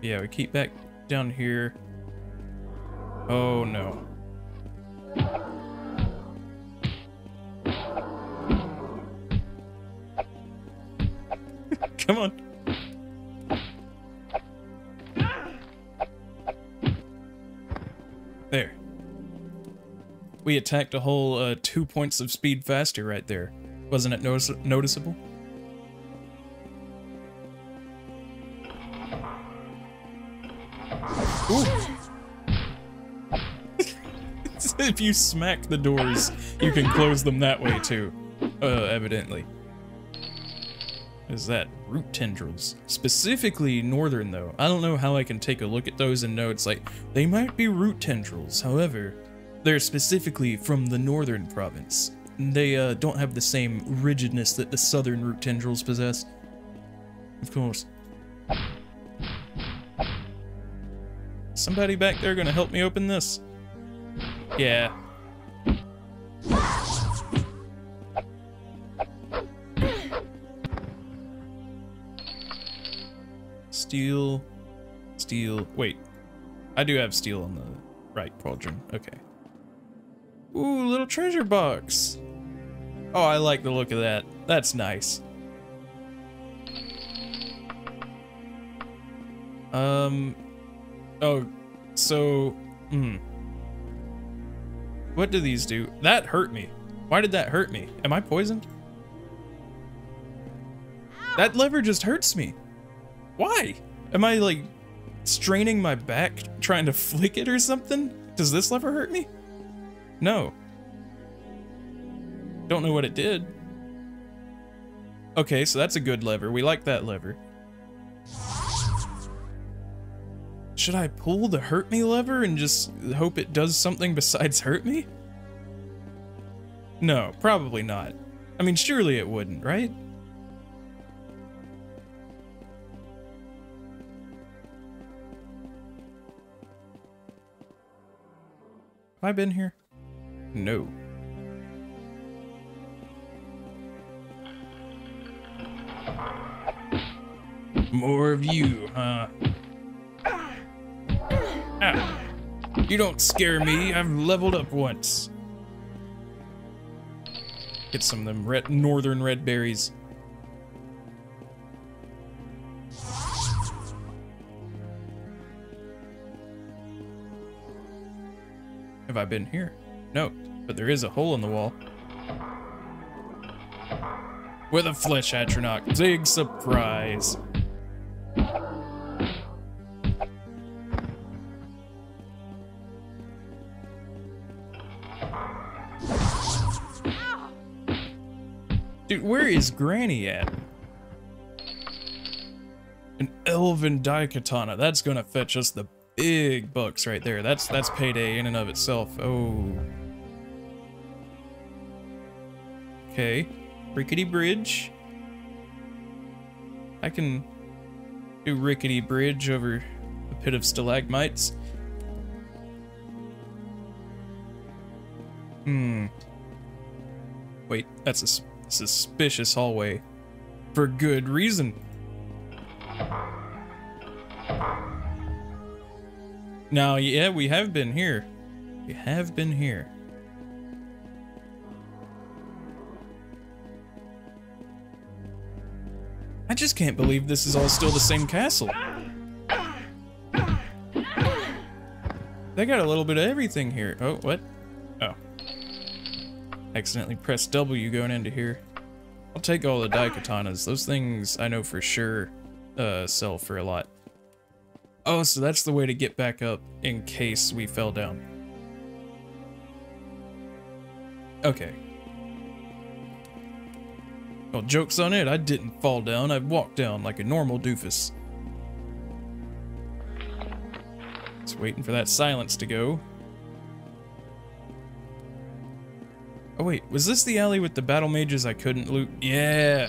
Yeah, we keep back down here. Oh no. Come on. There. We attacked a whole uh, two points of speed faster right there. Wasn't it notice noticeable? If you smack the doors, you can close them that way too, uh, evidently. Is that root tendrils? Specifically northern though. I don't know how I can take a look at those and know it's like, they might be root tendrils. However, they're specifically from the northern province. They uh, don't have the same rigidness that the southern root tendrils possess. Of course. Somebody back there gonna help me open this? Yeah. Steel, steel, wait. I do have steel on the right quadrant, okay. Ooh, little treasure box. Oh, I like the look of that. That's nice. Um, oh, so, hmm. What do these do? That hurt me. Why did that hurt me? Am I poisoned? That lever just hurts me. Why? Am I like straining my back trying to flick it or something? Does this lever hurt me? No. Don't know what it did. Okay, so that's a good lever. We like that lever. Should I pull the hurt me lever and just hope it does something besides hurt me? No, probably not. I mean, surely it wouldn't, right? Have I been here? No. More of you, huh? You don't scare me. I've leveled up once. Get some of them red, northern red berries. Have I been here? No, but there is a hole in the wall. With a flesh atronach. Big surprise. Where is Granny at? An elven daikatana. That's gonna fetch us the big bucks right there. That's that's payday in and of itself. Oh. Okay. Rickety bridge. I can do rickety bridge over a pit of stalagmites. Hmm. Wait, that's a suspicious hallway. For good reason. Now, yeah, we have been here. We have been here. I just can't believe this is all still the same castle. They got a little bit of everything here. Oh, what? Oh. Accidentally pressed W going into here. I'll take all the daikatanas. Those things I know for sure uh, sell for a lot. Oh, so that's the way to get back up in case we fell down. Okay. Well, joke's on it, I didn't fall down, I walked down like a normal doofus. Just waiting for that silence to go. Oh wait, was this the alley with the battle mages I couldn't loot? Yeah!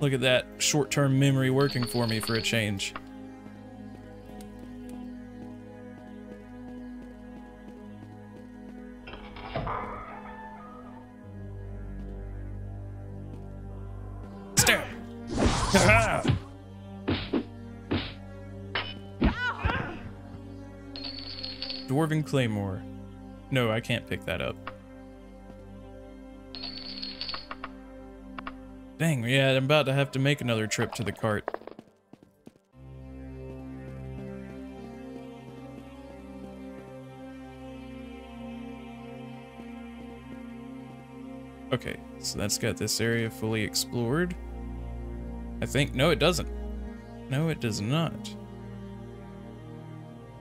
Look at that short-term memory working for me for a change. Dwarven Claymore. No, I can't pick that up. Dang, yeah, I'm about to have to make another trip to the cart. Okay, so that's got this area fully explored. I think, no it doesn't. No it does not.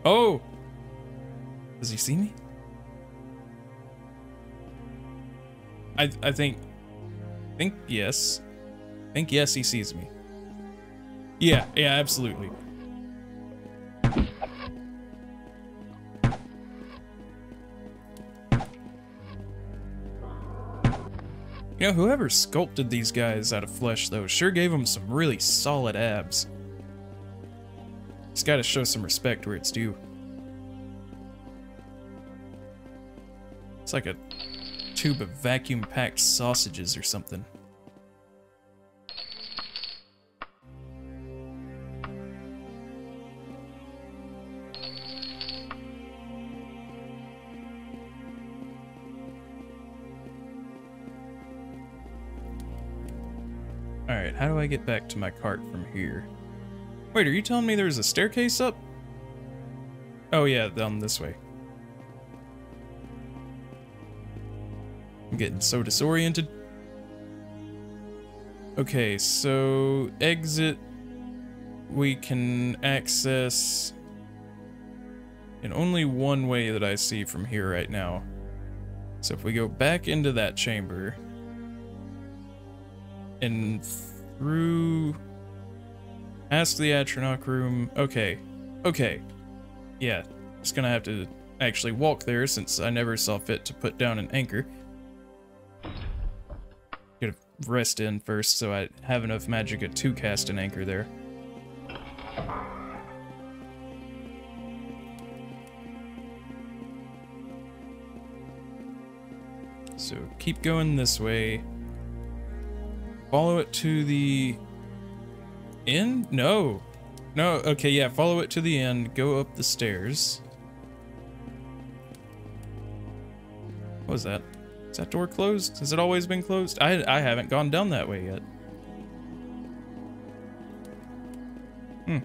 Oh! Does he see me? I I think I think yes. I think yes he sees me. Yeah, yeah, absolutely. You know, whoever sculpted these guys out of flesh, though, sure gave them some really solid abs. Just gotta show some respect where it's due. It's like a tube of vacuum-packed sausages or something. Alright, how do I get back to my cart from here? Wait, are you telling me there's a staircase up? Oh yeah, down this way. Getting so disoriented. Okay, so exit we can access in only one way that I see from here right now. So if we go back into that chamber and through past the Atronach room. Okay, okay. Yeah, just gonna have to actually walk there since I never saw fit to put down an anchor rest in first so I have enough magicka to cast an anchor there. So keep going this way. Follow it to the end? No. No, okay, yeah, follow it to the end, go up the stairs. What was that? Is that door closed? Has it always been closed? I, I haven't gone down that way yet. Hmm.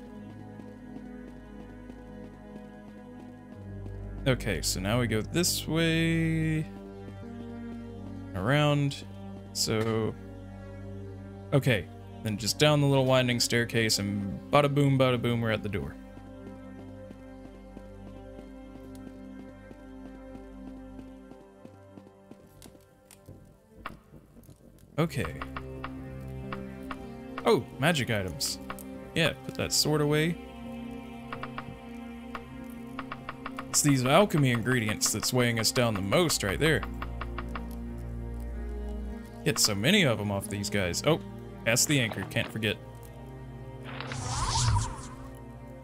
Okay, so now we go this way. Around. So... Okay, then just down the little winding staircase and bada boom, bada boom, we're at the door. Okay. Oh, magic items. Yeah, put that sword away. It's these alchemy ingredients that's weighing us down the most right there. Get so many of them off these guys. Oh, that's the anchor, can't forget.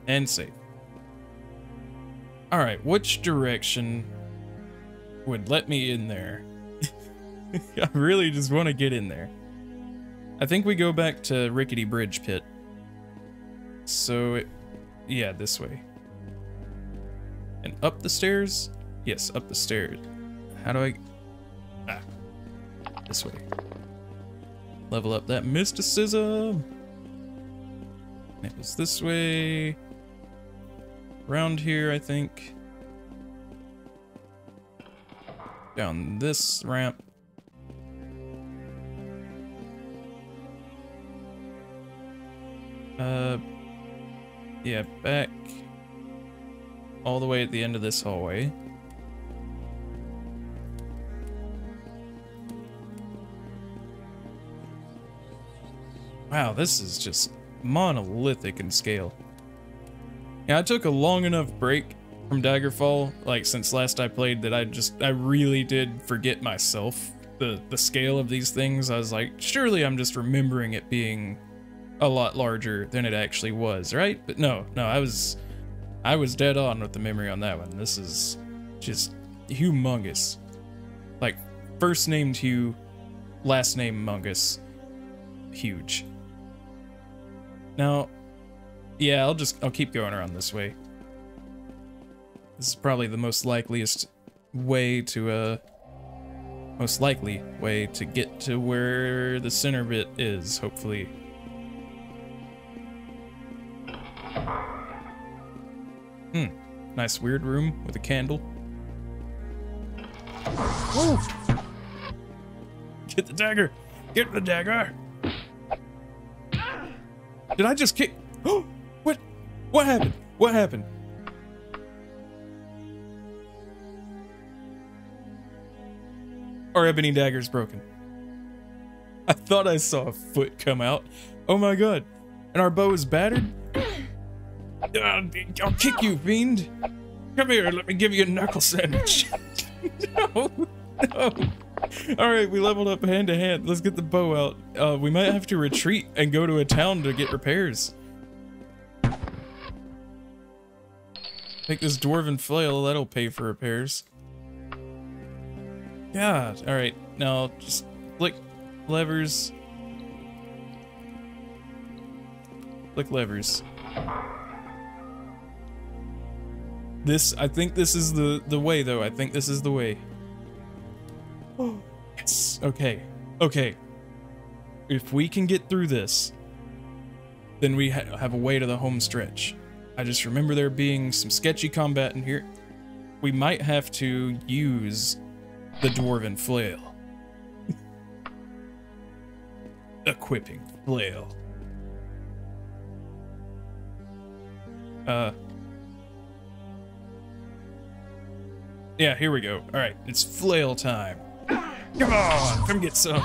And save. Alright, which direction would let me in there? I really just want to get in there. I think we go back to Rickety Bridge Pit. So, it, yeah, this way. And up the stairs? Yes, up the stairs. How do I... Ah. This way. Level up that mysticism. It was this way. Around here, I think. Down this ramp. Yeah, back all the way at the end of this hallway. Wow, this is just monolithic in scale. Yeah, I took a long enough break from Daggerfall, like since last I played, that I just, I really did forget myself, the, the scale of these things. I was like, surely I'm just remembering it being a lot larger than it actually was, right? But no, no, I was I was dead on with the memory on that one. This is just humongous. Like first named Hugh, last name Mungus. Huge. Now, yeah, I'll just I'll keep going around this way. This is probably the most likeliest way to uh most likely way to get to where the center bit is, hopefully. Hmm. Nice weird room with a candle. Get the dagger! Get the dagger! Did I just kick? What? What happened? What happened? Our ebony dagger's broken. I thought I saw a foot come out. Oh my god. And our bow is battered? I'll kick you, fiend. Come here, let me give you a knuckle sandwich. no, no. All right, we leveled up hand to hand. Let's get the bow out. Uh, we might have to retreat and go to a town to get repairs. Take this dwarven flail, that'll pay for repairs. God, all right, now just flick levers. Flick levers. This, I think this is the, the way though. I think this is the way. Oh, yes. Okay. Okay. If we can get through this, then we ha have a way to the home stretch. I just remember there being some sketchy combat in here. We might have to use the dwarven flail. Equipping flail. Uh, Yeah, here we go. All right, it's flail time. Come on, come get some.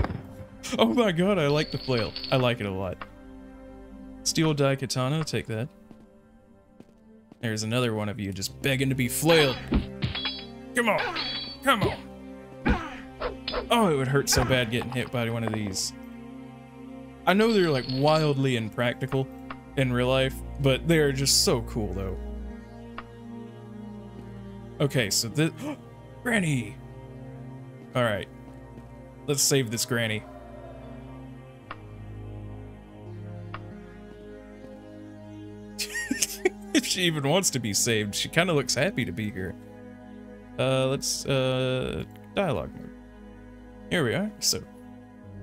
oh my god, I like the flail. I like it a lot. Steel die Daikatana, take that. There's another one of you just begging to be flailed. Come on, come on. Oh, it would hurt so bad getting hit by one of these. I know they're like wildly impractical in real life, but they're just so cool though. Okay, so this... granny! Alright. Let's save this granny. if she even wants to be saved, she kind of looks happy to be here. Uh, let's, uh, dialogue mode. Here we are. So,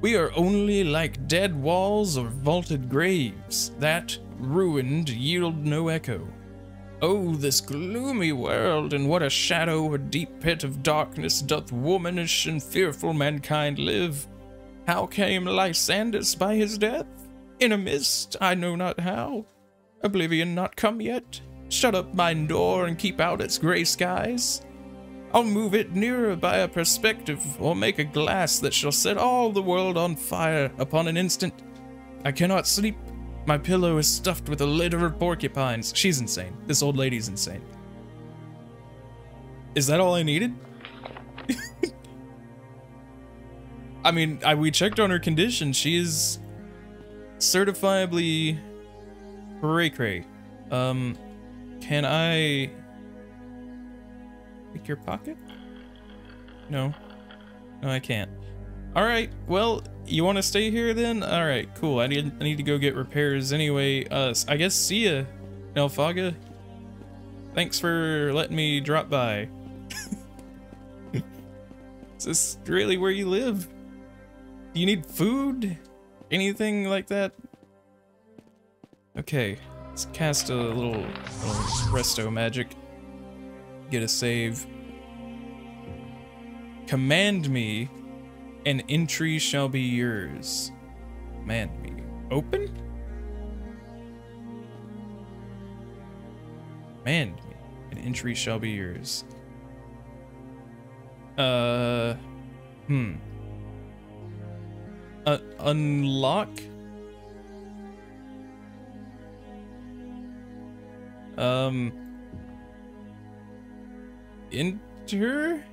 we are only like dead walls or vaulted graves that, ruined, yield no echo. Oh, this gloomy world, in what a shadow or deep pit of darkness doth womanish and fearful mankind live. How came Lysandus by his death? In a mist, I know not how. Oblivion not come yet? Shut up mine door and keep out its grey skies. I'll move it nearer by a perspective, or make a glass that shall set all the world on fire upon an instant. I cannot sleep, my pillow is stuffed with a litter of porcupines. She's insane. This old lady's insane. Is that all I needed? I mean, I, we checked on her condition. She is certifiably cray cray. Um, can I pick your pocket? No. No, I can't. All right. Well, you want to stay here then? All right, cool. I need I need to go get repairs anyway. Uh, I guess see ya, Nulfaga. Thanks for letting me drop by. Is this really where you live? Do you need food? Anything like that? Okay, let's cast a little, little resto magic. Get a save. Command me an entry shall be yours. Man, me. Open? Man, an entry shall be yours. Uh, hmm. Uh, unlock? Um, enter?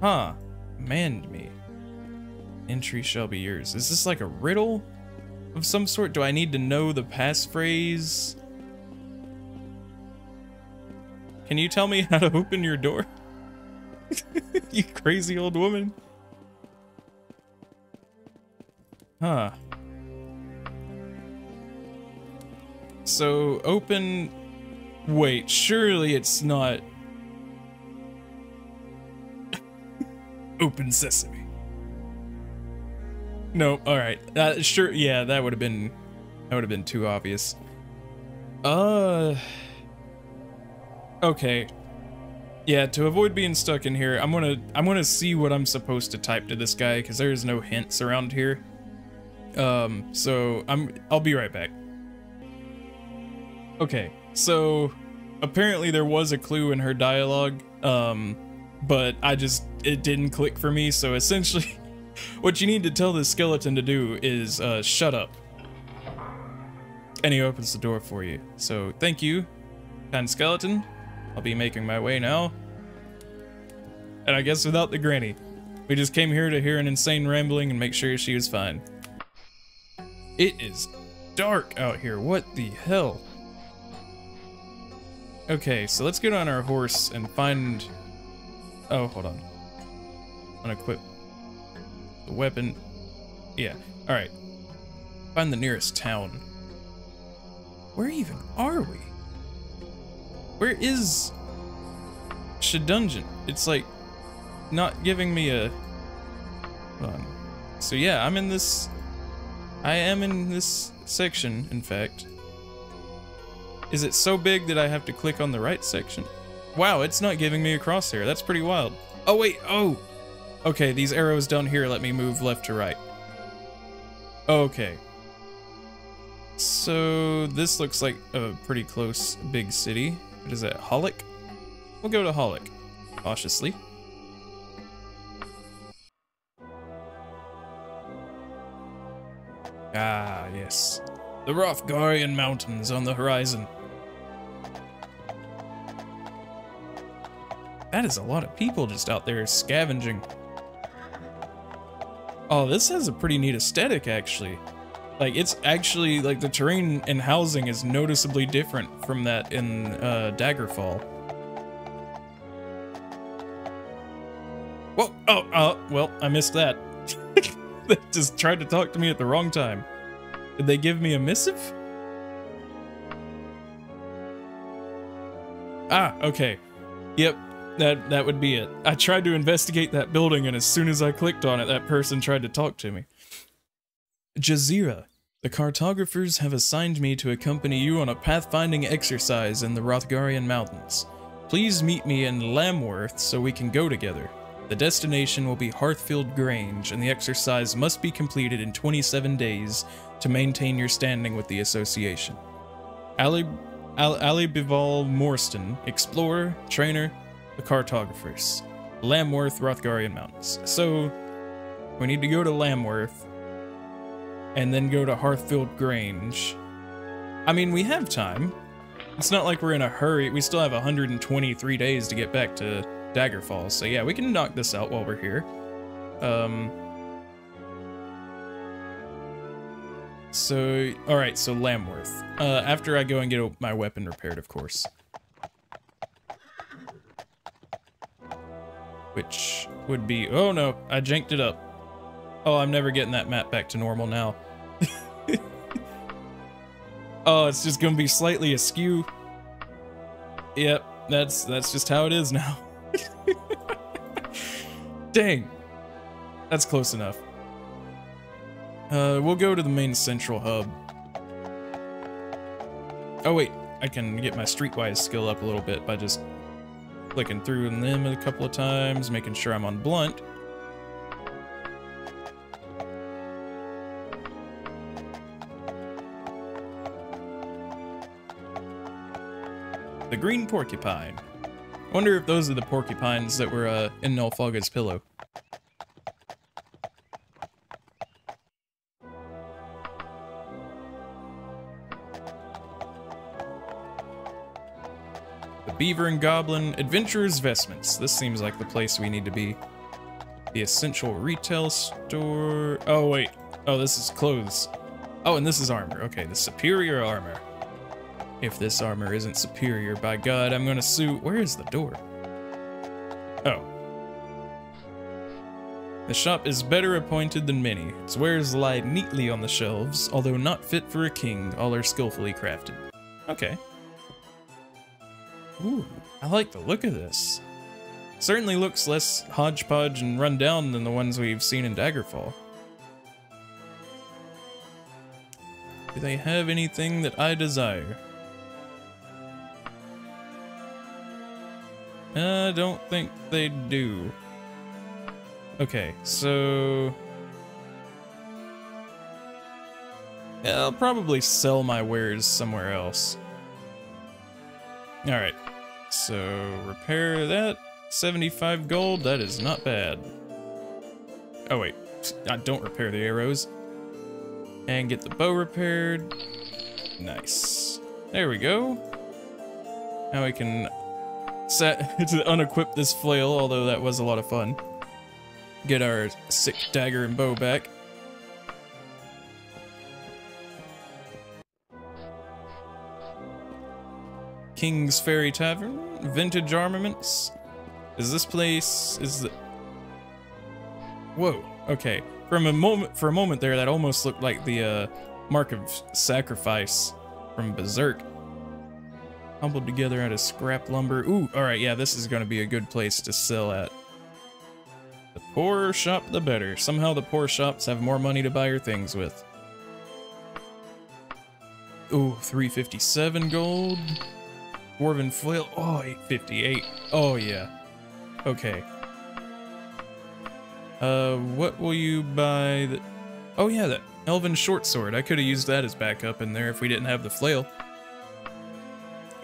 Huh. Command me. Entry shall be yours. Is this like a riddle of some sort? Do I need to know the passphrase? Can you tell me how to open your door? you crazy old woman. Huh. So, open... Wait, surely it's not Open sesame. No, all right. Uh, sure, yeah, that would have been that would have been too obvious. Uh Okay. Yeah, to avoid being stuck in here, I'm gonna I'm gonna see what I'm supposed to type to this guy because there's no hints around here. Um, so I'm I'll be right back. Okay, so apparently there was a clue in her dialogue. Um, but I just, it didn't click for me. So essentially, what you need to tell this skeleton to do is uh, shut up. And he opens the door for you. So thank you, kind skeleton. I'll be making my way now. And I guess without the granny. We just came here to hear an insane rambling and make sure she was fine. It is dark out here. What the hell? Okay, so let's get on our horse and find Oh, hold on. Unequip the weapon. Yeah, alright. Find the nearest town. Where even are we? Where is Shedungent? It's like not giving me a hold on. So yeah, I'm in this I am in this section, in fact. Is it so big that I have to click on the right section? Wow, it's not giving me a crosshair. That's pretty wild. Oh, wait. Oh. Okay, these arrows down here let me move left to right. Okay. So this looks like a pretty close big city. What is that, Holic? We'll go to Holic, cautiously. Ah, yes. The Wrothgarian Mountains on the horizon. That is a lot of people just out there scavenging. Oh, this has a pretty neat aesthetic, actually. Like, it's actually, like, the terrain and housing is noticeably different from that in uh, Daggerfall. Whoa, oh, oh, well, I missed that. they just tried to talk to me at the wrong time. Did they give me a missive? Ah, okay. Yep, that that would be it. I tried to investigate that building, and as soon as I clicked on it, that person tried to talk to me. Ja'Zeera. The cartographers have assigned me to accompany you on a pathfinding exercise in the Wrothgarian Mountains. Please meet me in Lamworth so we can go together. The destination will be Hearthfield Grange, and the exercise must be completed in 27 days to maintain your standing with the association. Ali, Ali, Ali Bival Morstan, explorer, trainer, the cartographers. Lamworth, Wrothgarian Mountains. So, we need to go to Lamworth, and then go to Hearthfield Grange. I mean, we have time. It's not like we're in a hurry. We still have 123 days to get back to Daggerfall. So yeah, we can knock this out while we're here. Um, so, alright, so Lamworth. Uh, after I go and get my weapon repaired, of course. Which would be... Oh no, I janked it up. Oh, I'm never getting that map back to normal now. oh, it's just gonna be slightly askew. Yep, that's that's just how it is now. Dang. That's close enough. Uh, we'll go to the main central hub. Oh wait, I can get my streetwise skill up a little bit by just clicking through them a couple of times, making sure I'm on blunt. The green porcupine. Wonder if those are the porcupines that were uh, in Nulfaga's pillow. Beaver and Goblin Adventurer's Vestments. This seems like the place we need to be. The Essential Retail Store. Oh, wait. Oh, this is clothes. Oh, and this is armor. Okay, the Superior Armor. If this armor isn't superior, by God, I'm gonna sue- where is the door? Oh. The shop is better appointed than many. Its wares lie neatly on the shelves, although not fit for a king, all are skillfully crafted. Okay. Ooh, I like the look of this. Certainly looks less hodgepodge and run down than the ones we've seen in Daggerfall. Do they have anything that I desire? Uh, I don't think they do. Okay, so... I'll probably sell my wares somewhere else. Alright, so repair that. 75 gold, that is not bad. Oh wait, I don't repair the arrows. And get the bow repaired. Nice. There we go. Now we can set to unequip this flail, although that was a lot of fun. Get our sick dagger and bow back. King's Ferry Tavern, Vintage Armaments. Is this place, is the... Whoa, okay. From a moment, for a moment there, that almost looked like the uh, Mark of Sacrifice from Berserk. Humbled together out of scrap lumber. Ooh, alright, yeah, this is going to be a good place to sell at. The poorer shop, the better. Somehow the poor shops have more money to buy your things with. Ooh, 357 gold. Dwarven flail. Oh, 858. Oh, yeah. Okay. Uh, what will you buy? The... Oh, yeah, that elven short sword. I could have used that as backup in there if we didn't have the flail.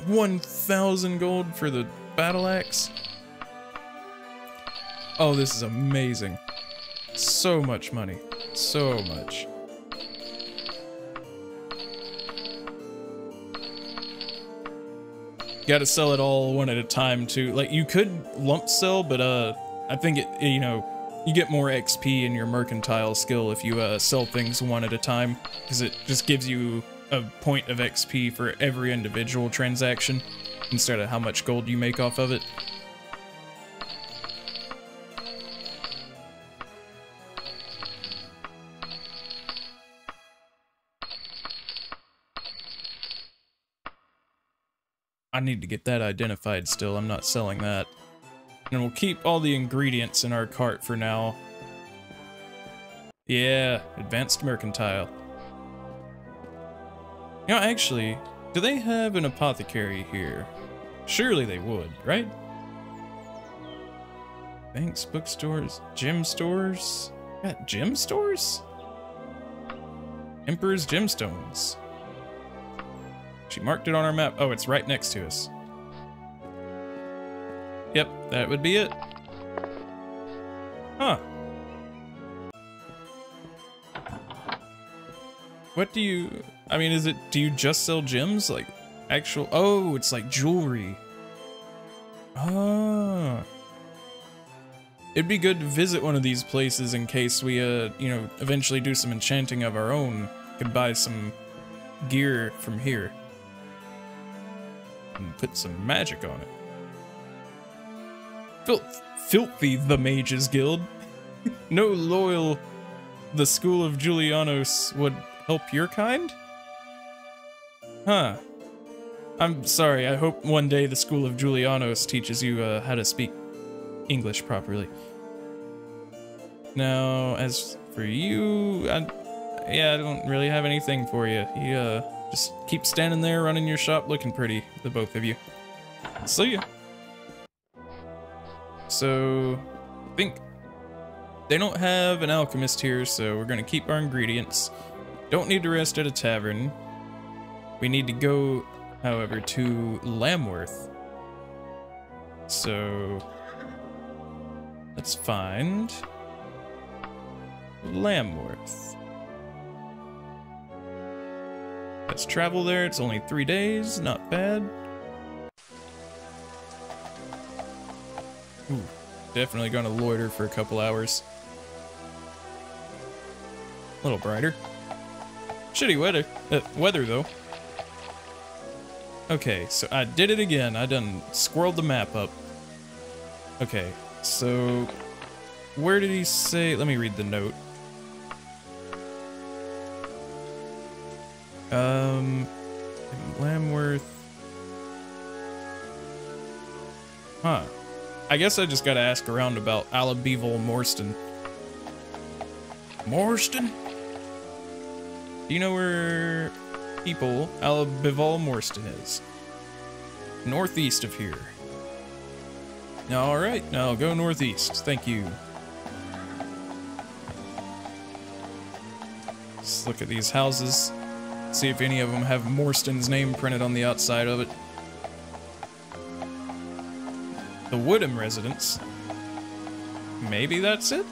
1,000 gold for the battle axe. Oh, this is amazing. So much money. So much. You gotta sell it all one at a time too. Like you could lump sell, but uh, I think it, you know, you get more XP in your mercantile skill if you uh, sell things one at a time, because it just gives you a point of XP for every individual transaction instead of how much gold you make off of it. Need to get that identified still. I'm not selling that. And we'll keep all the ingredients in our cart for now. Yeah, advanced mercantile. You know, actually, do they have an apothecary here? Surely they would, right? Banks, bookstores, gem stores? Got gem stores? Emperor's Gemstones. She marked it on our map. Oh, it's right next to us. Yep, that would be it. Huh. What do you... I mean, is it... Do you just sell gems? Like, actual... Oh, it's like jewelry. Ah. It'd be good to visit one of these places in case we, uh, you know, eventually do some enchanting of our own. Could buy some gear from here. And put some magic on it. Filth, filthy the Mages Guild. no loyal the School of Julianos would help your kind? Huh. I'm sorry, I hope one day the School of Julianos teaches you uh, how to speak English properly. Now, as for you, I, yeah, I don't really have anything for you. You uh, just keep standing there running your shop looking pretty, the both of you. See ya. So, I think they don't have an alchemist here, so we're gonna keep our ingredients. Don't need to rest at a tavern. We need to go, however, to Lamworth. So, let's find Lamworth. Let's travel there. It's only three days. Not bad. Ooh, definitely gonna loiter for a couple hours. A little brighter. Shitty weather, uh, weather though. Okay, so I did it again. I done squirreled the map up. Okay, so where did he say? Let me read the note. Um, Lamworth. Huh. I guess I just gotta ask around about Alabevel Morston. Morston? Do you know where people Alabevel Morston is? Northeast of here. Alright, now go northeast. Thank you. Let's look at these houses. See if any of them have Morston's name printed on the outside of it. The Woodham residence. Maybe that's it?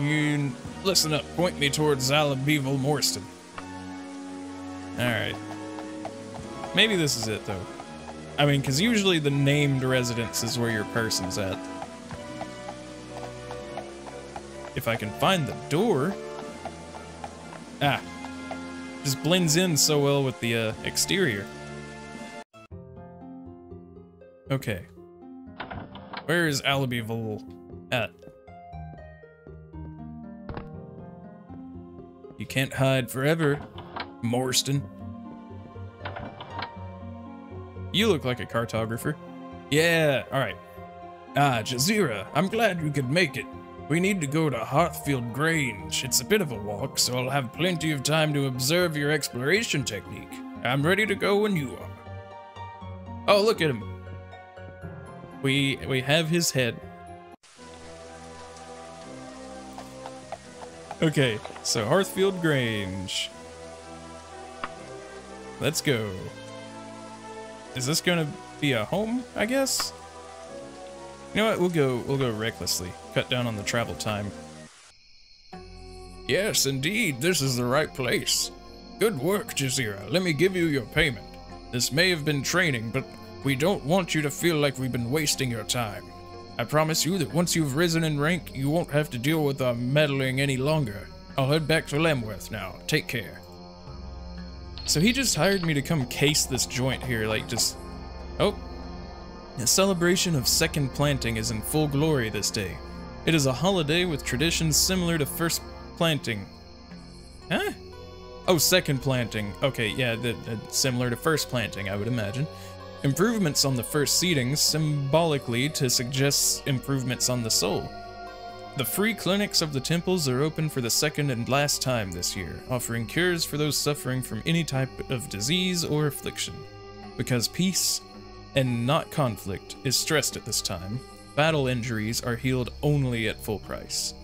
You listen up, point me towards Alabevel Morston. Alright. Maybe this is it, though. I mean, because usually the named residence is where your person's at. If I can find the door... Ah. Just blends in so well with the uh, exterior. Okay. Where is Alabevel at? You can't hide forever, Morston. You look like a cartographer. Yeah, alright. Ah, Ja'Zeera, I'm glad you could make it. We need to go to Hearthfield Grange. It's a bit of a walk, so I'll have plenty of time to observe your exploration technique. I'm ready to go when you are. Oh, look at him. We we have his head. Okay, so Hearthfield Grange. Let's go. Is this gonna be a home, I guess? You know what, we'll go we'll go recklessly. Cut down on the travel time. Yes, indeed, this is the right place. Good work, Ja'Zeera. Let me give you your payment. This may have been training, but we don't want you to feel like we've been wasting your time. I promise you that once you've risen in rank, you won't have to deal with our meddling any longer. I'll head back to Lamworth now. Take care. So he just hired me to come case this joint here, like just... Oh. The celebration of second planting is in full glory this day. It is a holiday with traditions similar to first planting. Huh? Oh, second planting. Okay, yeah, the, the, similar to first planting, I would imagine. Improvements on the first seeding symbolically to suggest improvements on the soul. The free clinics of the temples are open for the second and last time this year, offering cures for those suffering from any type of disease or affliction. Because peace and not conflict is stressed at this time, battle injuries are healed only at full price.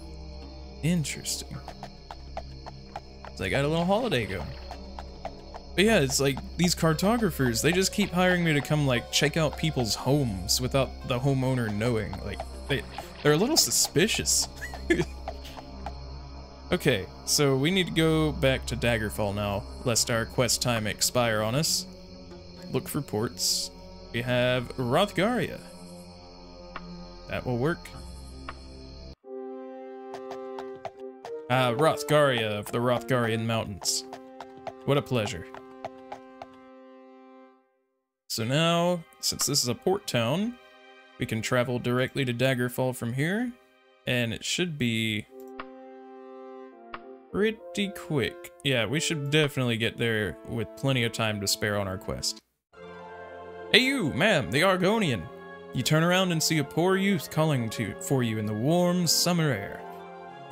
Interesting. So they got a little holiday going. But yeah, it's like these cartographers, they just keep hiring me to come like check out people's homes without the homeowner knowing. Like they they're a little suspicious. okay, so we need to go back to Daggerfall now, lest our quest time expire on us. Look for ports. We have Wrothgaria. That will work. Ah, Wrothgaria of the Wrothgarian Mountains. What a pleasure. So now, since this is a port town, we can travel directly to Daggerfall from here, and it should be pretty quick. Yeah, we should definitely get there with plenty of time to spare on our quest. Hey you, ma'am, the Argonian. You turn around and see a poor youth calling to for you in the warm summer air.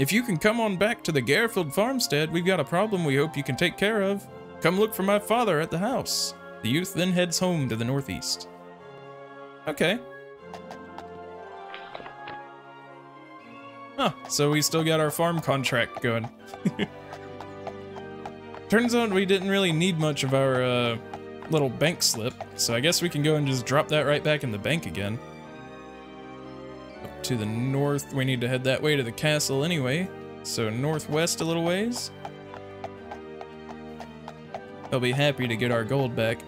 If you can come on back to the Garfield farmstead, we've got a problem we hope you can take care of. Come look for my father at the house. The youth then heads home to the northeast. Okay, Huh, so we still got our farm contract going. Turns out we didn't really need much of our uh, little bank slip, so I guess we can go and just drop that right back in the bank again. Up to the north, we need to head that way to the castle anyway, so northwest a little ways. They'll be happy to get our gold back.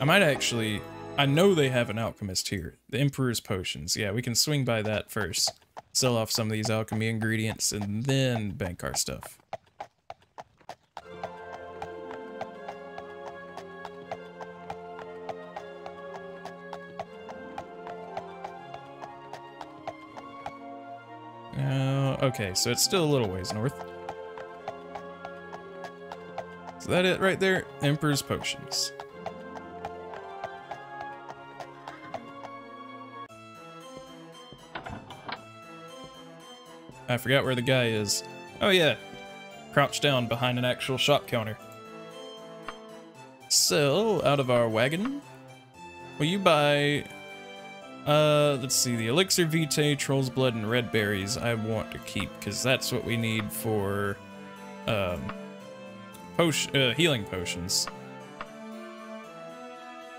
I might actually I know they have an alchemist here. The Emperor's Potions. Yeah, we can swing by that first. Sell off some of these alchemy ingredients and then bank our stuff. Uh, okay, so it's still a little ways north. Is that it right there? Emperor's Potions. I forgot where the guy is. Oh yeah, crouched down behind an actual shop counter. So, out of our wagon, will you buy, uh, let's see, the Elixir Vitae, Troll's Blood, and Red Berries I want to keep, because that's what we need for, um, potion, uh, healing potions.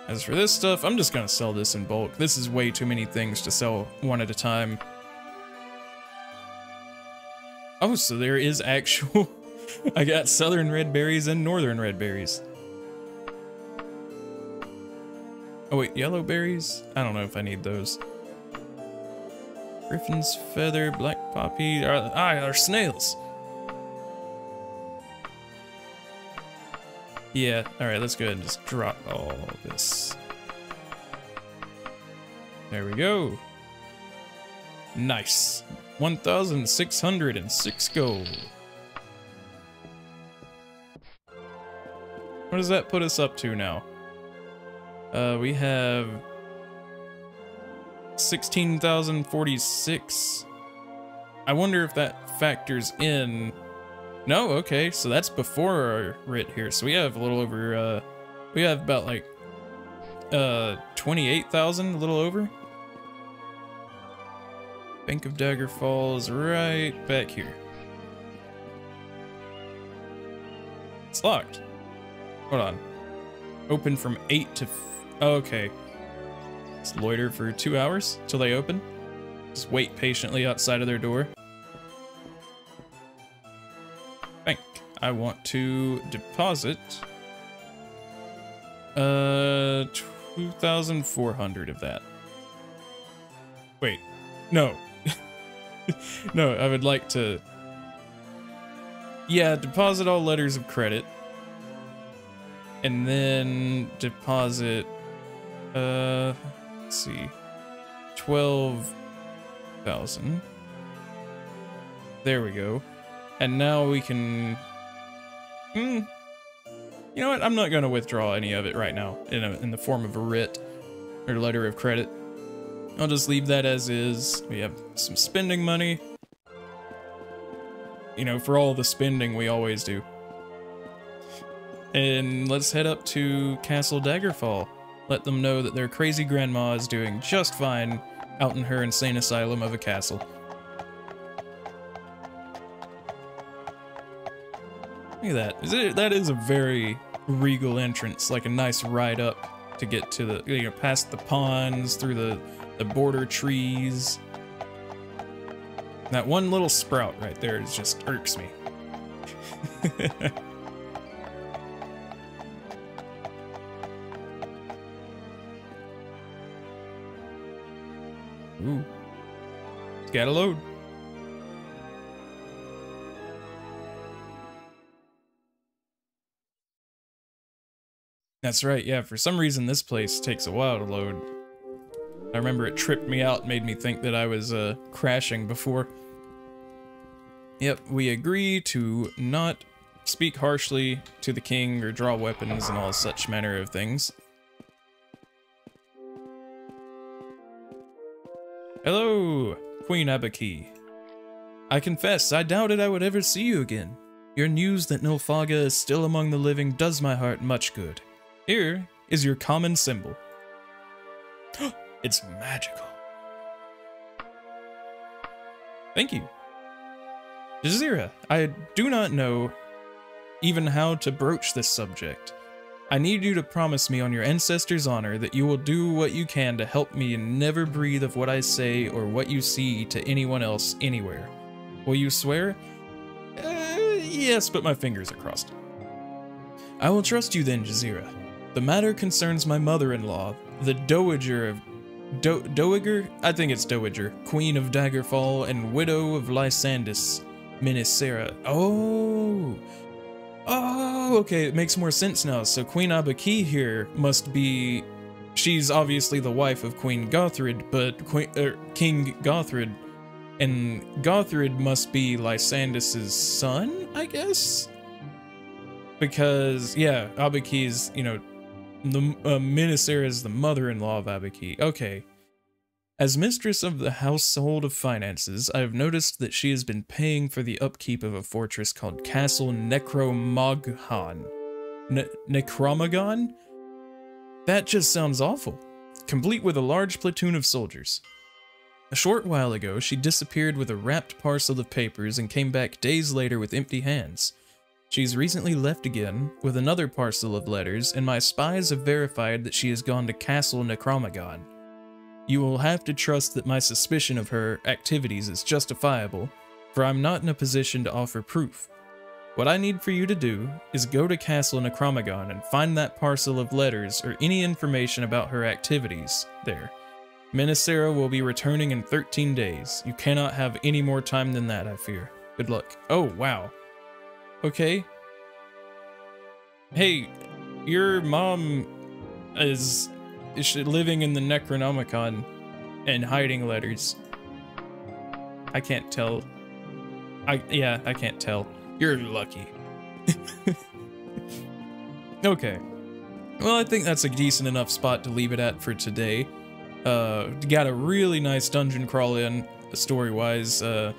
As for this stuff, I'm just gonna sell this in bulk. This is way too many things to sell one at a time. Oh, so there is actual... I got southern red berries and northern red berries. Oh wait, yellow berries? I don't know if I need those. Griffin's feather, black poppy, ah, are snails. Yeah, alright, let's go ahead and just drop all this. There we go. Nice. 1,606 gold. What does that put us up to now? Uh, we have 16,046. I wonder if that factors in... No, okay, so that's before our writ here. So we have a little over, uh, we have about like, uh, 28,000, a little over. Bank of Daggerfall is right back here. It's locked. Hold on. Open from 8 to... Oh, okay. Let's loiter for two hours till they open. Just wait patiently outside of their door. Bank. I want to deposit... Uh, 2,400 of that. Wait. No. no, I would like to... Yeah, deposit all letters of credit. And then deposit... Uh, let's see. 12,000. There we go. And now we can Hmm. You know what? I'm not going to withdraw any of it right now in, a, in the form of a writ or letter of credit. I'll just leave that as is. We have some spending money. You know, for all the spending we always do. And let's head up to Castle Daggerfall. Let them know that their crazy grandma is doing just fine out in her insane asylum of a castle. Look at that. That is a very regal entrance, like a nice ride up to get to the, you know, past the ponds, through the, the border trees. That one little sprout right there just irks me. Ooh. It's got a load. That's right, yeah, for some reason this place takes a while to load. I remember it tripped me out, made me think that I was uh, crashing before. Yep, we agree to not speak harshly to the king or draw weapons and all such manner of things. Hello, Queen Aub-Ki. I confess, I doubted I would ever see you again. Your news that Nulfaga is still among the living does my heart much good. Here is your common symbol. it's magical. Thank you. Ja'Zeera, I do not know even how to broach this subject. I need you to promise me on your ancestors' honor that you will do what you can to help me and never breathe of what I say or what you see to anyone else anywhere. Will you swear? Uh, yes, but my fingers are crossed. I will trust you then, Ja'Zeera. The matter concerns my mother-in-law, the Dowager of Do Dowager? I think it's Dowager, Queen of Daggerfall and widow of Lysandus, Mynisera. Oh, Oh, okay, it makes more sense now. So Queen Aub-Ki here must be... She's obviously the wife of Queen Gothryd, but Queen, er, King Gothryd. And Gothryd must be Lysandus's son, I guess? Because, yeah, Aub-Ki's, you know, the uh, Mynisera is the mother-in-law of Aub-Ki. Okay, as mistress of the household of finances, I have noticed that she has been paying for the upkeep of a fortress called Castle Necromoghan. Ne Necromoghan? That just sounds awful. Complete with a large platoon of soldiers. A short while ago, she disappeared with a wrapped parcel of papers and came back days later with empty hands. She's recently left again with another parcel of letters, and my spies have verified that she has gone to Castle Necromoghan. You will have to trust that my suspicion of her activities is justifiable, for I'm not in a position to offer proof. What I need for you to do is go to Castle Necromoghan and find that parcel of letters or any information about her activities there. Mynisera will be returning in 13 days. You cannot have any more time than that, I fear. Good luck. Oh, wow. Okay. Hey, your mom is is living in the Necronomicon and hiding letters. I can't tell. I yeah, I can't tell. You're lucky. okay. Well, I think that's a decent enough spot to leave it at for today. Uh, got a really nice dungeon crawl in, story-wise. Uh,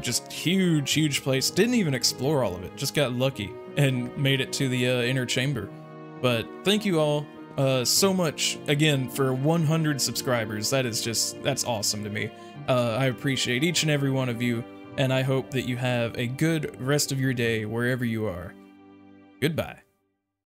just huge, huge place. Didn't even explore all of it. Just got lucky and made it to the uh, inner chamber. But thank you all uh, so much again for 100 subscribers. That is just, that's awesome to me. Uh, I appreciate each and every one of you, and I hope that you have a good rest of your day wherever you are. Goodbye.